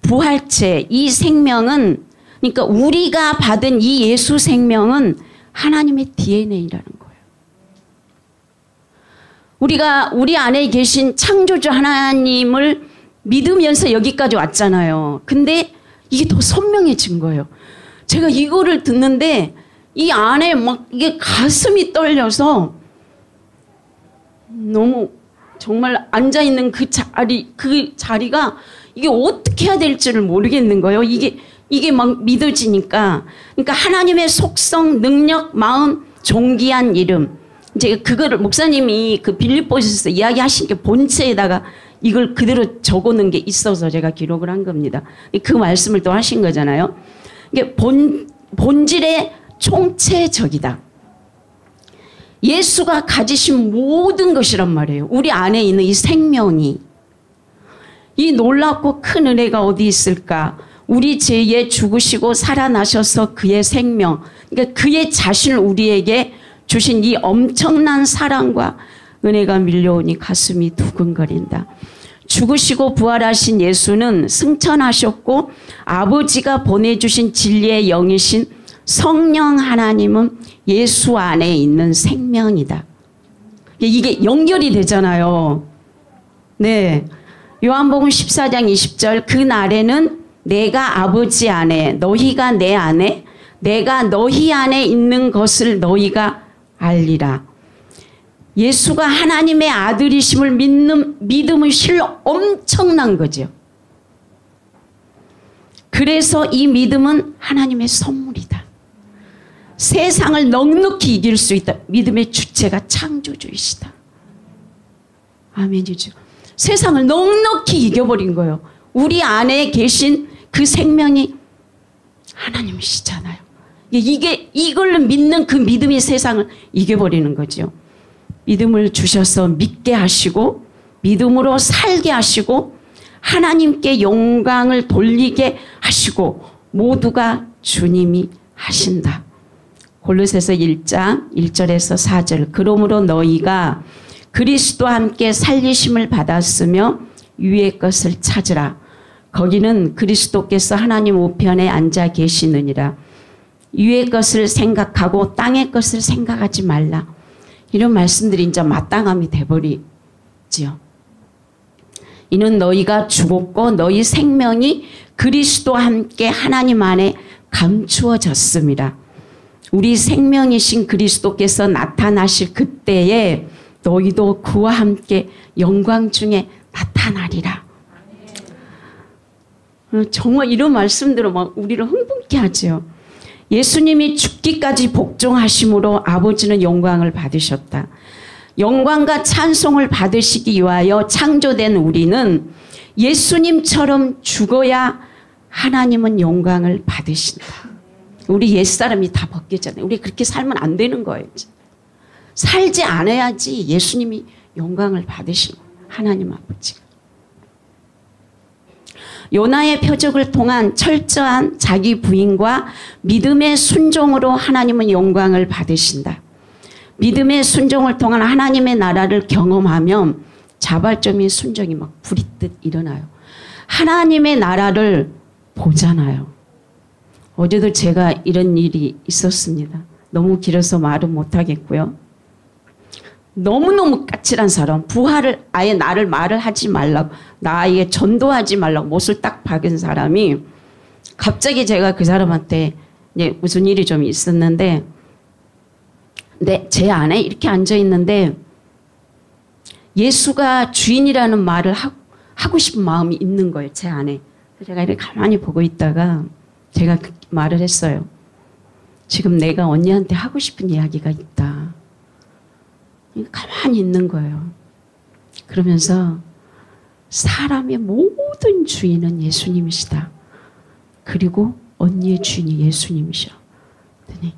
부활체 이 생명은 그러니까 우리가 받은 이 예수 생명은 하나님의 DNA라는 거예요. 우리가 우리 안에 계신 창조주 하나님을 믿으면서 여기까지 왔잖아요. 근데 이게 더 선명해진 거예요. 제가 이거를 듣는데 이 안에 막 이게 가슴이 떨려서 너무 정말 앉아 있는 그 자리 그 자리가 이게 어떻게 해야 될지를 모르겠는 거예요. 이게 이게 막 믿어지니까 그러니까 하나님의 속성, 능력, 마음, 존귀한 이름 이제 그거를 목사님이 그 빌립보에서 이야기하신 게 본체에다가 이걸 그대로 적어놓은 게 있어서 제가 기록을 한 겁니다. 그 말씀을 또 하신 거잖아요. 이게 본 본질의 총체적이다. 예수가 가지신 모든 것이란 말이에요. 우리 안에 있는 이 생명이. 이 놀랍고 큰 은혜가 어디 있을까? 우리 죄에 죽으시고 살아나셔서 그의 생명, 그러니까 그의 자신을 우리에게 주신 이 엄청난 사랑과 은혜가 밀려오니 가슴이 두근거린다. 죽으시고 부활하신 예수는 승천하셨고 아버지가 보내주신 진리의 영이신 성령 하나님은 예수 안에 있는 생명이다. 이게 연결이 되잖아요. 네. 요한복음 14장 20절 그 날에는 내가 아버지 안에 너희가 내 안에 내가 너희 안에 있는 것을 너희가 알리라. 예수가 하나님의 아들이심을 믿는 믿음의 실로 엄청난 거죠. 그래서 이 믿음은 하나님의 선물이다. 세상을 넉넉히 이길 수 있다. 믿음의 주체가 창조주이시다. 아멘이죠. 세상을 넉넉히 이겨버린 거예요. 우리 안에 계신 그 생명이 하나님이시잖아요. 이게 이걸 믿는 그 믿음이 세상을 이겨버리는 거죠. 믿음을 주셔서 믿게 하시고 믿음으로 살게 하시고 하나님께 영광을 돌리게 하시고 모두가 주님이 하신다. 골로새서 1장 1절에서 4절 그러므로 너희가 그리스도와 함께 살리심을 받았으며 위의 것을 찾으라. 거기는 그리스도께서 하나님 우편에 앉아 계시느니라. 위의 것을 생각하고 땅의 것을 생각하지 말라. 이런 말씀들이 이제 마땅함이 돼버리지요. 이는 너희가 죽었고 너희 생명이 그리스도와 함께 하나님 안에 감추어졌습니다. 우리 생명이신 그리스도께서 나타나실 그때에 너희도 그와 함께 영광 중에 나타나리라. 어, 정말 이런 말씀들은 막 우리를 흥분케 하죠. 예수님이 죽기까지 복종하심으로 아버지는 영광을 받으셨다. 영광과 찬송을 받으시기 위하여 창조된 우리는 예수님처럼 죽어야 하나님은 영광을 받으신다. 우리 옛사람이 다 벗겼잖아요. 우리 그렇게 살면 안 되는 거예요. 살지 않아야지 예수님이 영광을 받으신 하나님 아버지가. 요나의 표적을 통한 철저한 자기 부인과 믿음의 순종으로 하나님은 영광을 받으신다. 믿음의 순종을 통한 하나님의 나라를 경험하면 자발적인 순종이 막 부리듯 일어나요. 하나님의 나라를 보잖아요. 어제도 제가 이런 일이 있었습니다. 너무 길어서 말은 못하겠고요. 너무너무 까칠한 사람, 부하를 아예 나를 말을 하지 말라고, 나에게 전도하지 말라고 못을 딱 박은 사람이 갑자기 제가 그 사람한테 이제 무슨 일이 좀 있었는데, 네, 제 안에 이렇게 앉아 있는데, 예수가 주인이라는 말을 하, 하고 싶은 마음이 있는 거예요, 제 안에. 제가 이렇게 가만히 보고 있다가 제가 그 말을 했어요. 지금 내가 언니한테 하고 싶은 이야기가 있다. 가만히 있는 거예요. 그러면서 사람의 모든 주인은 예수님이시다. 그리고 언니의 주인이 예수님이셔. 그랬더니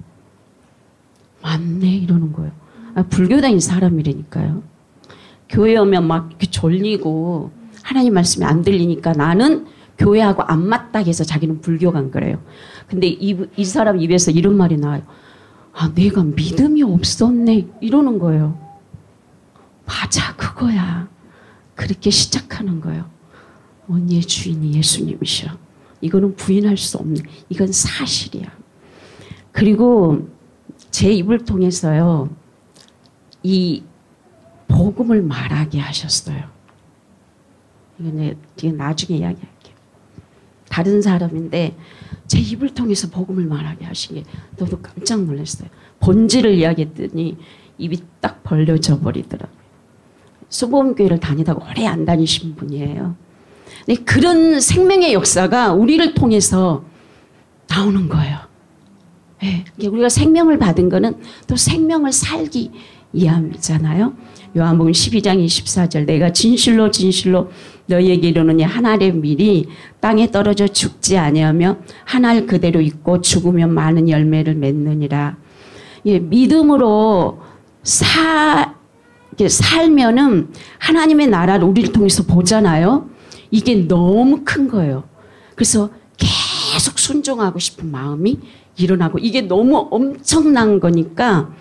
맞네 이러는 거예요. 아, 불교 다닌 사람이라니까요. 교회 오면 막 이렇게 졸리고 하나님 말씀이 안 들리니까 나는 교회하고 안 맞다 해서 자기는 불교가 그래요. 근데 이, 이 사람 입에서 이런 말이 나와요. 아, 내가 믿음이 없었네. 이러는 거예요. 맞아, 그거야. 그렇게 시작하는 거예요. 언니의 주인이 예수님이셔. 이거는 부인할 수 없는, 이건 사실이야. 그리고 제 입을 통해서요, 이 복음을 말하게 하셨어요. 이건 이제 나중에 이야기할게요. 다른 사람인데 제 입을 통해서 복음을 말하게 하신 게 너도 깜짝 놀랐어요. 본질을 이야기했더니 입이 딱 벌려져 버리더라고요. 수보험교회를 다니다가 오래 안 다니신 분이에요. 그런 생명의 역사가 우리를 통해서 나오는 거예요. 네, 우리가 생명을 받은 거는 또 생명을 살기 위함이잖아요. 요한복음 12장 24절 내가 진실로 진실로 너희에게 이르노니 한 알의 밀이 땅에 떨어져 죽지 아니하며 한 알 그대로 있고 죽으면 많은 열매를 맺느니라. 예, 믿음으로 사 살면은 하나님의 나라를 우리를 통해서 보잖아요. 이게 너무 큰 거예요. 그래서 계속 순종하고 싶은 마음이 일어나고 이게 너무 엄청난 거니까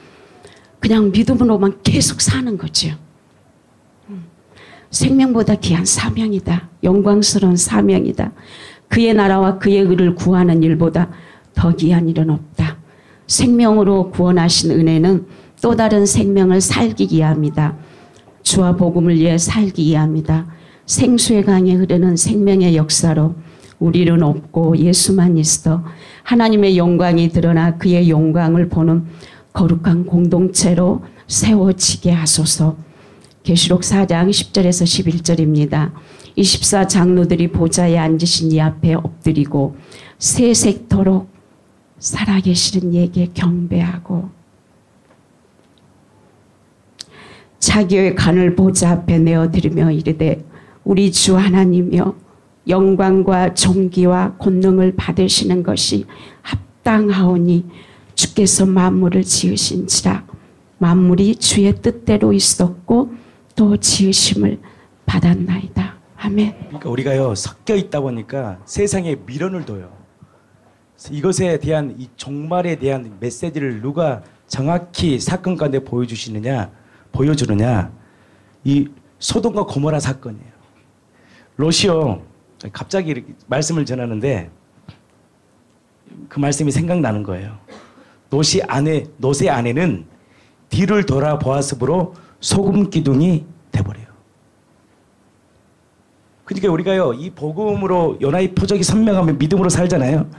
그냥 믿음으로만 계속 사는 거죠. 음. 생명보다 귀한 사명이다. 영광스러운 사명이다. 그의 나라와 그의 의를 구하는 일보다 더 귀한 일은 없다. 생명으로 구원하신 은혜는 또 다른 생명을 살기 위함이다. 주와 복음을 위해 살기 위함이다. 생수의 강에 흐르는 생명의 역사로 우리는 없고 예수만 있어 하나님의 영광이 드러나 그의 영광을 보는 거룩한 공동체로 세워지게 하소서. 계시록 4장 10절에서 11절입니다. 24 장로들이 보좌에 앉으신 이 앞에 엎드리고 세색토록 살아계시는 이에게 경배하고 자기의 간을 보좌 앞에 내어드리며 이르되 우리 주 하나님이여 영광과 존귀와 권능을 받으시는 것이 합당하오니 주께서 만물을 지으신지라 만물이 주의 뜻대로 있었고 또 지으심을 받았나이다. 아멘. 그러니까 우리가요 섞여 있다 보니까 세상에 미련을 둬요. 이것에 대한 이 종말에 대한 메시지를 누가 정확히 사건 가운데 보여주시느냐 보여주느냐 이 소돔과 고모라 사건이에요. 로시오 갑자기 말씀을 전하는데 그 말씀이 생각나는 거예요. 노시 안에 노새 안에는 뒤를 돌아보았으므로 소금 기둥이 돼버려요. 그러니까 우리가요 이 복음으로 연하의 표적이 선명하면 믿음으로 살잖아요.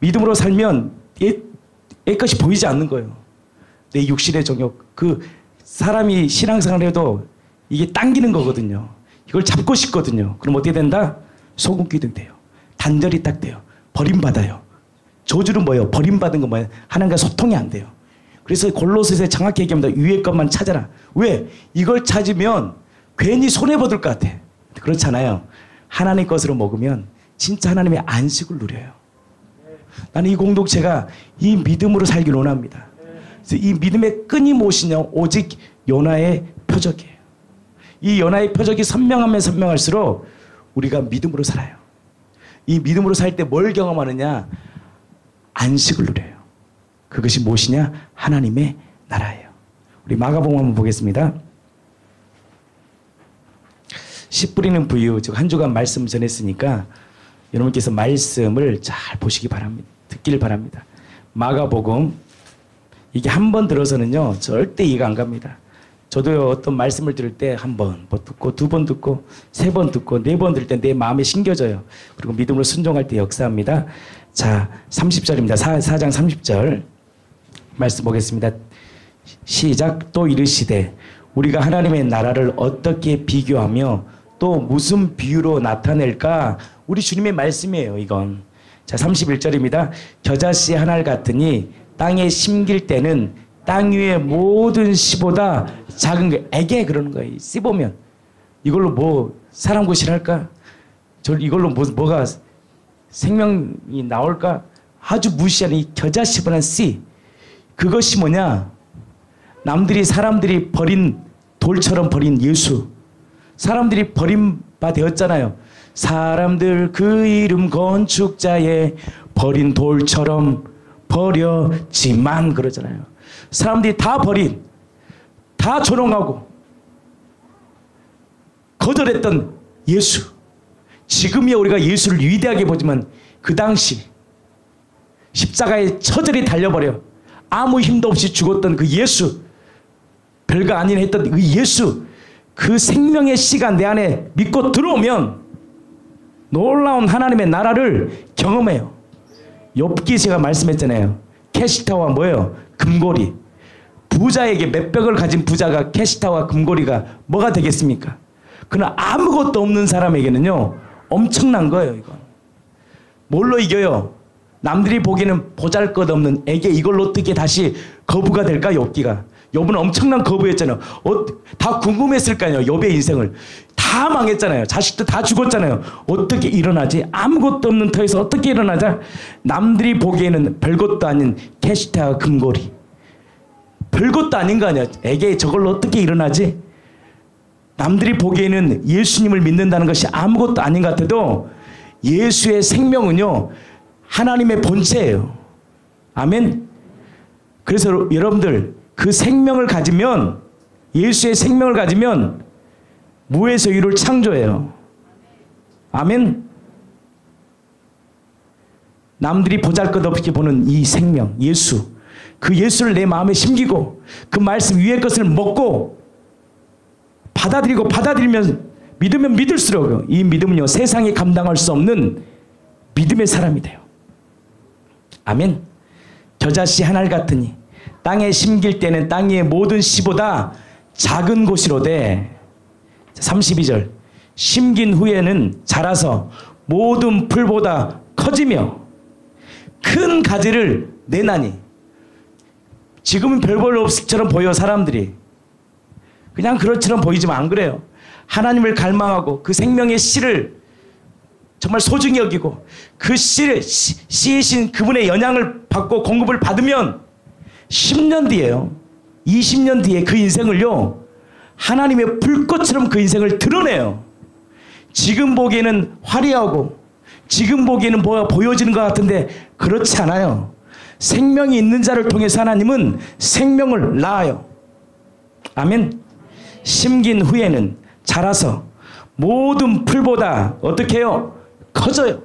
믿음으로 살면 옛, 옛 것이 보이지 않는 거예요. 내 육신의 정욕 그 사람이 신앙생활을 해도 이게 당기는 거거든요. 이걸 잡고 싶거든요. 그럼 어떻게 된다? 소금 기둥 돼요. 단절이 딱 돼요. 버림받아요. 저주는 뭐예요? 버림받은 건 뭐예요? 하나님과 소통이 안 돼요. 그래서 골로새서 정확히 얘기합니다. 위의 것만 찾아라. 왜? 이걸 찾으면 괜히 손해받을 것 같아. 그렇잖아요. 하나님 것으로 먹으면 진짜 하나님의 안식을 누려요. 나는 이 공동체가 이 믿음으로 살기를 원합니다. 이 믿음의 끈이 무엇이냐? 오직 연하의 표적이에요. 이 연하의 표적이 선명하면 선명할수록 우리가 믿음으로 살아요. 이 믿음으로 살 때 뭘 경험하느냐? 안식을 누려요. 그것이 무엇이냐? 하나님의 나라예요. 우리 마가복음 한번 보겠습니다. 씨 뿌리는 부유, 즉 한 주간 말씀 전했으니까 여러분께서 말씀을 잘 보시기 바랍니다. 듣기를 바랍니다. 마가복음 이게 한 번 들어서는요 절대 이해가 안 갑니다. 저도 어떤 말씀을 들을 때 한번 듣고 두 번 듣고 세 번 듣고 네 번 들을 때내 마음에 심겨져요. 그리고 믿음으로 순종할 때 역사합니다. 자, 30절입니다. 4, 4장 30절 말씀 보겠습니다. 시작 또 이르시되 우리가 하나님의 나라를 어떻게 비교하며 또 무슨 비유로 나타낼까? 우리 주님의 말씀이에요, 이건. 자, 31절입니다. 겨자씨 하나 같으니 땅에 심길 때는 땅 위의 모든 씨보다 작은 거, 애게 그러는 거예요. 씹으면. 이걸로 뭐, 사람 구실할까? 저 이걸로 뭐, 뭐가 생명이 나올까? 아주 무시한 이 겨자씨보다는 씨. 그것이 뭐냐? 남들이 사람들이 버린 돌처럼 버린 예수. 사람들이 버림바 되었잖아요. 사람들 그 이름 건축자의 버린 돌처럼 버려지만 그러잖아요. 사람들이 다 버린, 다 조롱하고 거절했던 예수. 지금이야 우리가 예수를 위대하게 보지만 그 당시 십자가에 처절히 달려버려 아무 힘도 없이 죽었던 그 예수 별거 아닌 했던 그 예수 그 생명의 씨가 내 안에 믿고 들어오면 놀라운 하나님의 나라를 경험해요. 욥기 제가 말씀했잖아요. 캐시타와 뭐예요? 금고리. 부자에게 몇백을 가진 부자가 캐시타와 금고리가 뭐가 되겠습니까? 그러나 아무것도 없는 사람에게는요. 엄청난 거예요, 이거. 뭘로 이겨요? 남들이 보기에는 보잘것없는 애게 이걸로 어떻게 다시 거부가 될까, 욥기가. 욥은 엄청난 거부였잖아요. 어, 다 궁금했을 거 아니에요. 욥의 인생을. 다 망했잖아요. 자식도 다 죽었잖아요. 어떻게 일어나지? 아무것도 없는 터에서 어떻게 일어나자? 남들이 보기에는 별것도 아닌 캐시타와 금고리. 별것도 아닌 거 아니야. 애게 저걸로 어떻게 일어나지? 남들이 보기에는 예수님을 믿는다는 것이 아무것도 아닌 것 같아도 예수의 생명은요, 하나님의 본체예요. 아멘? 그래서 여러분들, 그 생명을 가지면 예수의 생명을 가지면 무에서 유를 창조해요. 아멘. 남들이 보잘것없게 보는 이 생명, 예수. 그 예수를 내 마음에 심기고 그 말씀 위의 것을 먹고 받아들이고 받아들이면 믿으면 믿을수록 이 믿음은요 세상이 감당할 수 없는 믿음의 사람이 돼요. 아멘. 겨자씨 하나 같으니 땅에 심길 때는 땅 위의 모든 씨보다 작은 곳이로되 32절. 심긴 후에는 자라서 모든 풀보다 커지며 큰 가지를 내나니. 지금은 별볼 없을처럼 보여 사람들이. 그냥 그렇처럼 보이지만 안 그래요. 하나님을 갈망하고 그 생명의 씨를 정말 소중히 여기고 그 씨를 씨이신 그분의 영향을 받고 공급을 받으면 10년 뒤에요. 20년 뒤에 그 인생을요. 하나님의 불꽃처럼 그 인생을 드러내요. 지금 보기에는 화려하고 지금 보기에는 뭐가 보여지는 것 같은데 그렇지 않아요. 생명이 있는 자를 통해서 하나님은 생명을 낳아요. 아멘. 심긴 후에는 자라서 모든 풀보다 어떻게 해요? 커져요.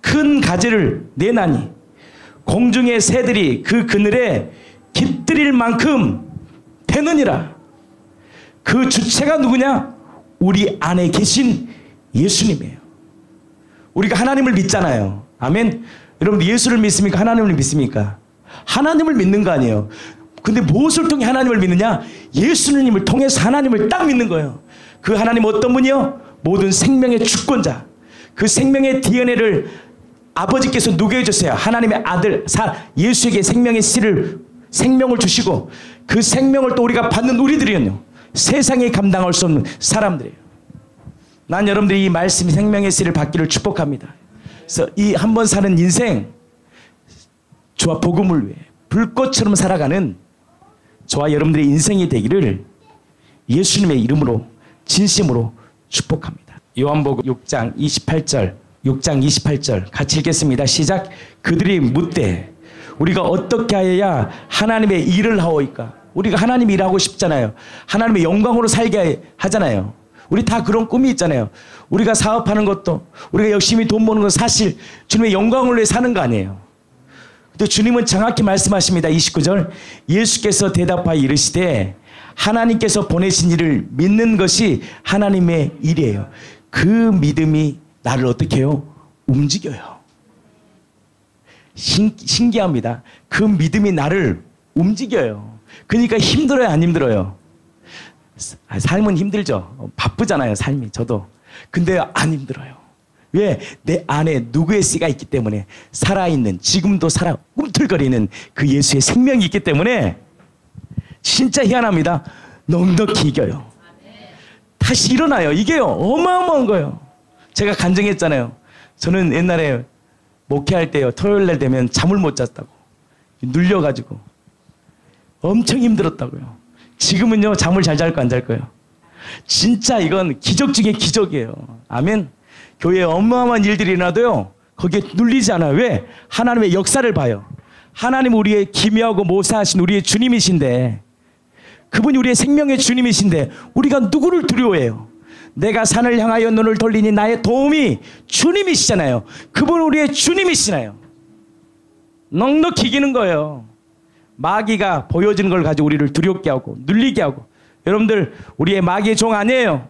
큰 가지를 내나니 공중의 새들이 그 그늘에 깃들일 만큼 되느니라. 그 주체가 누구냐? 우리 안에 계신 예수님이에요. 우리가 하나님을 믿잖아요. 아멘. 여러분 예수를 믿습니까? 하나님을 믿습니까? 하나님을 믿는 거 아니에요. 근데 무엇을 통해 하나님을 믿느냐? 예수님을 통해서 하나님을 딱 믿는 거예요. 그 하나님 어떤 분이요? 모든 생명의 주권자. 그 생명의 DNA를 아버지께서 누구해 줬어요? 하나님의 아들 사 예수에게 생명의 씨를 생명을 주시고 그 생명을 또 우리가 받는 우리들이요 세상에 감당할 수 없는 사람들이에요. 난 여러분들이 이 말씀 생명의 씨를 받기를 축복합니다. 그래서 이 한 번 사는 인생 저와 복음을 위해 불꽃처럼 살아가는 저와 여러분들의 인생이 되기를 예수님의 이름으로 진심으로 축복합니다. 요한복음 6장 28절 6장 28절 같이 읽겠습니다. 시작. 그들이 묻되 우리가 어떻게 하여야 하나님의 일을 하오이까? 우리가 하나님 일하고 싶잖아요. 하나님의 영광으로 살게 하잖아요. 우리 다 그런 꿈이 있잖아요. 우리가 사업하는 것도 우리가 열심히 돈 버는 건 사실 주님의 영광을 위해 사는 거 아니에요. 근데 주님은 정확히 말씀하십니다. 29절 예수께서 대답하여 이르시되 하나님께서 보내신 일을 믿는 것이 하나님의 일이에요. 그 믿음이 나를 어떻게 해요? 움직여요. 신, 신기합니다. 그 믿음이 나를 움직여요. 그러니까 힘들어요, 안 힘들어요? 아, 삶은 힘들죠. 바쁘잖아요, 삶이. 저도. 근데 안 힘들어요. 왜? 내 안에 누구의 씨가 있기 때문에 살아있는, 지금도 살아, 꿈틀거리는 그 예수의 생명이 있기 때문에 진짜 희한합니다. 넉넉히 이겨요. 다시 일어나요. 이게요. 어마어마한 거예요. 제가 간증했잖아요. 저는 옛날에 목회할 때요. 토요일 날 되면 잠을 못 잤다고. 눌려가지고. 엄청 힘들었다고요. 지금은요. 잠을 잘 잘 거 안 잘 거예요. 진짜 이건 기적 중에 기적이에요. 아멘. 교회에 어마어마한 일들이 일어나도요. 거기에 눌리지 않아요. 왜? 하나님의 역사를 봐요. 하나님 우리의 기묘하고 모사하신 우리의 주님이신데 그분이 우리의 생명의 주님이신데 우리가 누구를 두려워해요? 내가 산을 향하여 눈을 돌리니 나의 도움이 주님이시잖아요. 그분 우리의 주님이시나요? 넉넉히 이기는 거예요. 마귀가 보여지는 걸 가지고 우리를 두렵게 하고 눌리게 하고 여러분들 우리의 마귀의 종 아니에요.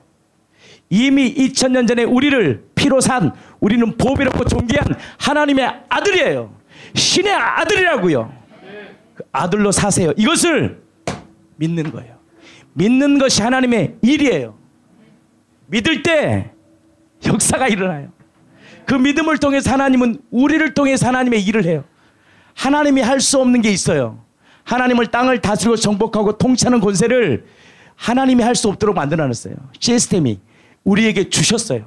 이미 2000년 전에 우리를 피로 산 우리는 보배롭고 존귀한 하나님의 아들이에요. 신의 아들이라고요. 그 아들로 사세요. 이것을 믿는 거예요. 믿는 것이 하나님의 일이에요. 믿을 때 역사가 일어나요. 그 믿음을 통해서 하나님은 우리를 통해서 하나님의 일을 해요. 하나님이 할 수 없는 게 있어요. 하나님을 땅을 다스리고 정복하고 통치하는 권세를 하나님이 할 수 없도록 만들어 놨어요. 시스템이 우리에게 주셨어요.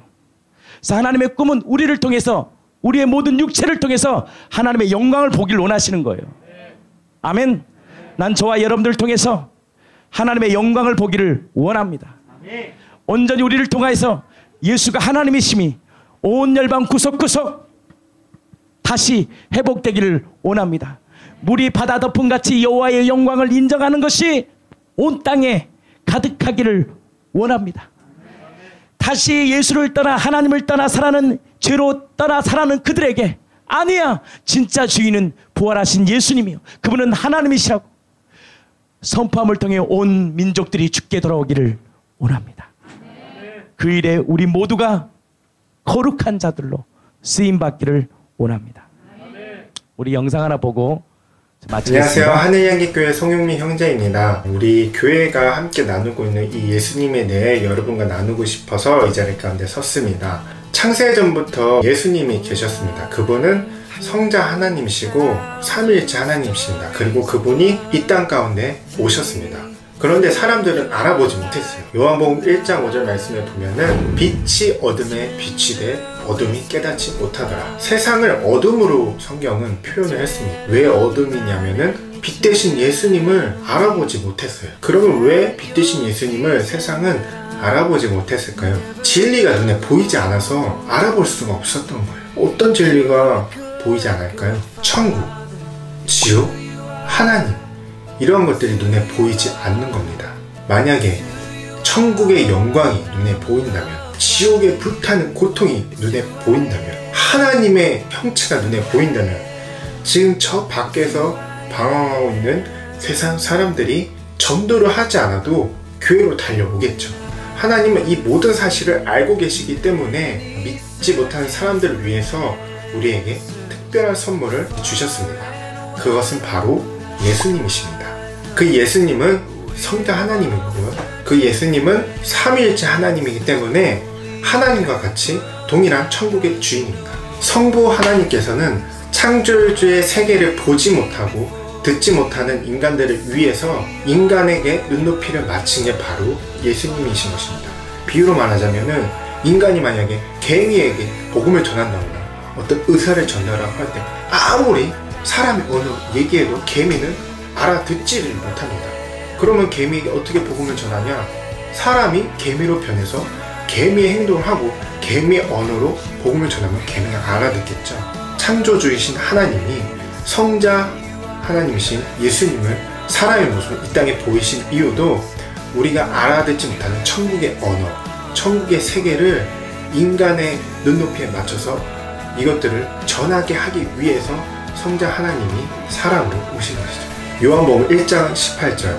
그래서 하나님의 꿈은 우리를 통해서 우리의 모든 육체를 통해서 하나님의 영광을 보길 원하시는 거예요. 아멘. 난 저와 여러분들 통해서 하나님의 영광을 보기를 원합니다. 온전히 우리를 통하여서 예수가 하나님이심이 온 열방 구석구석 다시 회복되기를 원합니다. 물이 바다 덮음 같이 여호와의 영광을 인정하는 것이 온 땅에 가득하기를 원합니다. 다시 예수를 떠나 하나님을 떠나 살아는 죄로 떠나 살아는 그들에게 아니야 진짜 주인은 부활하신 예수님이요 그분은 하나님이시라고 선포함을 통해 온 민족들이 죽게 돌아오기를 원합니다. 그 일에 우리 모두가 거룩한 자들로 쓰임 받기를 원합니다. 우리 영상 하나 보고 안녕하세요. 하늘향기교회 송영민 형제입니다. 우리 교회가 함께 나누고 있는 이 예수님에 대해 여러분과 나누고 싶어서 이 자리 가운데 섰습니다. 창세 전부터 예수님이 계셨습니다. 그분은 성자 하나님이시고 삼위일체 하나님이십니다. 그리고 그분이 이 땅 가운데 오셨습니다. 그런데 사람들은 알아보지 못했어요. 요한복음 1장 5절 말씀에 보면은 빛이 어둠에 빛이 돼 어둠이 깨닫지 못하더라. 세상을 어둠으로 성경은 표현을 했습니다. 왜 어둠이냐면은 빛 대신 예수님을 알아보지 못했어요. 그러면 왜 빛 대신 예수님을 세상은 알아보지 못했을까요? 진리가 눈에 보이지 않아서 알아볼 수가 없었던 거예요. 어떤 진리가 보이지 않을까요? 천국, 지옥, 하나님 이런 것들이 눈에 보이지 않는 겁니다. 만약에 천국의 영광이 눈에 보인다면 지옥의 불타는 고통이 눈에 보인다면 하나님의 형체가 눈에 보인다면 지금 저 밖에서 방황하고 있는 세상 사람들이 전도를 하지 않아도 교회로 달려오겠죠. 하나님은 이 모든 사실을 알고 계시기 때문에 믿지 못하는 사람들을 위해서 우리에게 특별한 선물을 주셨습니다. 그것은 바로 예수님이십니다. 그 예수님은 성자 하나님이고요. 그 예수님은 삼위일체 하나님이기 때문에 하나님과 같이 동일한 천국의 주인입니다. 성부 하나님께서는 창조주의 세계를 보지 못하고 듣지 못하는 인간들을 위해서 인간에게 눈높이를 맞춘 게 바로 예수님이신 것입니다. 비유로 말하자면은 인간이 만약에 개미에게 복음을 전한다거나 어떤 의사를 전달하고 할 때 아무리 사람이 어느 얘기해도 개미는 알아듣지를 못합니다. 그러면 개미에게 어떻게 복음을 전하냐? 사람이 개미로 변해서 개미의 행동을 하고 개미의 언어로 복음을 전하면 개미가 알아듣겠죠. 창조주이신 하나님이 성자 하나님이신 예수님을 사람의 모습을 이 땅에 보이신 이유도 우리가 알아듣지 못하는 천국의 언어, 천국의 세계를 인간의 눈높이에 맞춰서 이것들을 전하게 하기 위해서 성자 하나님이 사람으로 오신 것이죠. 요한복음 1장 18절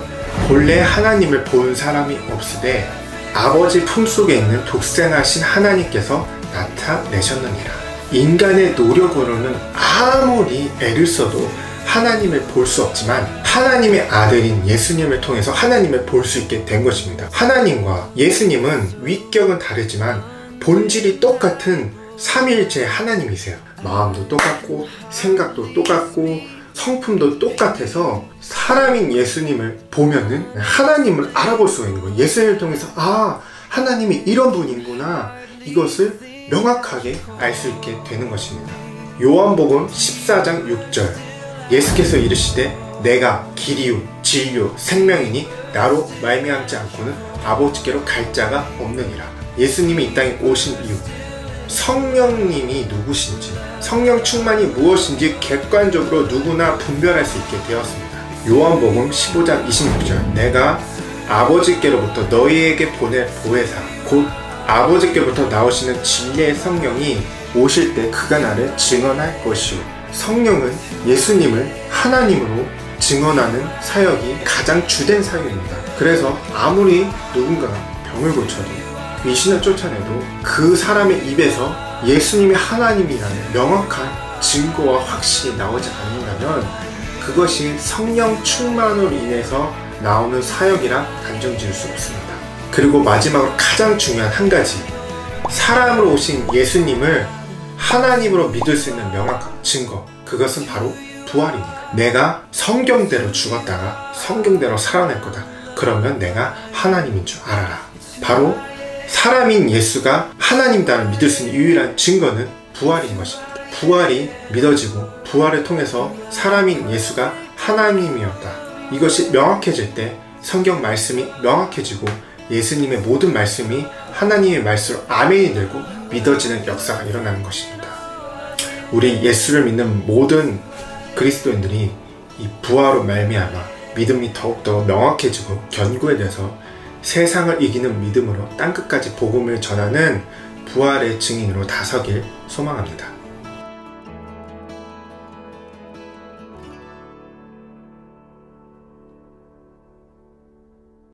본래 하나님을 본 사람이 없으되 아버지 품속에 있는 독생하신 하나님께서 나타내셨느니라. 인간의 노력으로는 아무리 애를 써도 하나님을 볼 수 없지만 하나님의 아들인 예수님을 통해서 하나님을 볼 수 있게 된 것입니다. 하나님과 예수님은 위격은 다르지만 본질이 똑같은 삼일째 하나님이세요. 마음도 똑같고 생각도 똑같고 성품도 똑같아서 사람인 예수님을 보면은 하나님을 알아볼 수가 있는 거예요. 예수님을 통해서 아 하나님이 이런 분이구나 이것을 명확하게 알 수 있게 되는 것입니다. 요한복음 14장 6절 예수께서 이르시되 내가 길이요 진리요 생명이니 나로 말미암지 않고는 아버지께로 갈 자가 없느니라. 예수님이 이 땅에 오신 이유 성령님이 누구신지 성령 충만이 무엇인지 객관적으로 누구나 분별할 수 있게 되었습니다. 요한복음 15장 26절 내가 아버지께로부터 너희에게 보낼 보혜사 곧 아버지께로부터 나오시는 진리의 성령이 오실 때 그가 나를 증언할 것이요 성령은 예수님을 하나님으로 증언하는 사역이 가장 주된 사역입니다. 그래서 아무리 누군가가 병을 고쳐도 귀신을 쫓아내도 그 사람의 입에서 예수님이 하나님이라는 명확한 증거와 확신이 나오지 않는다면 그것이 성령 충만으로 인해서 나오는 사역이라 단정 지을 수 없습니다. 그리고 마지막으로 가장 중요한 한 가지 사람으로 오신 예수님을 하나님으로 믿을 수 있는 명확한 증거 그것은 바로 부활입니다. 내가 성경대로 죽었다가 성경대로 살아날 거다. 그러면 내가 하나님인 줄 알아라. 바로 사람인 예수가 하나님다를 믿을 수 있는 유일한 증거는 부활인 것입니다. 부활이 믿어지고 부활을 통해서 사람인 예수가 하나님이었다. 이것이 명확해질 때 성경 말씀이 명확해지고 예수님의 모든 말씀이 하나님의 말씀으로 아멘이 되고 믿어지는 역사가 일어나는 것입니다. 우리 예수를 믿는 모든 그리스도인들이 이 부활로 말미암아 믿음이 더욱더 명확해지고 견고해져서 세상을 이기는 믿음으로 땅끝까지 복음을 전하는 부활의 증인으로 다서길 소망합니다.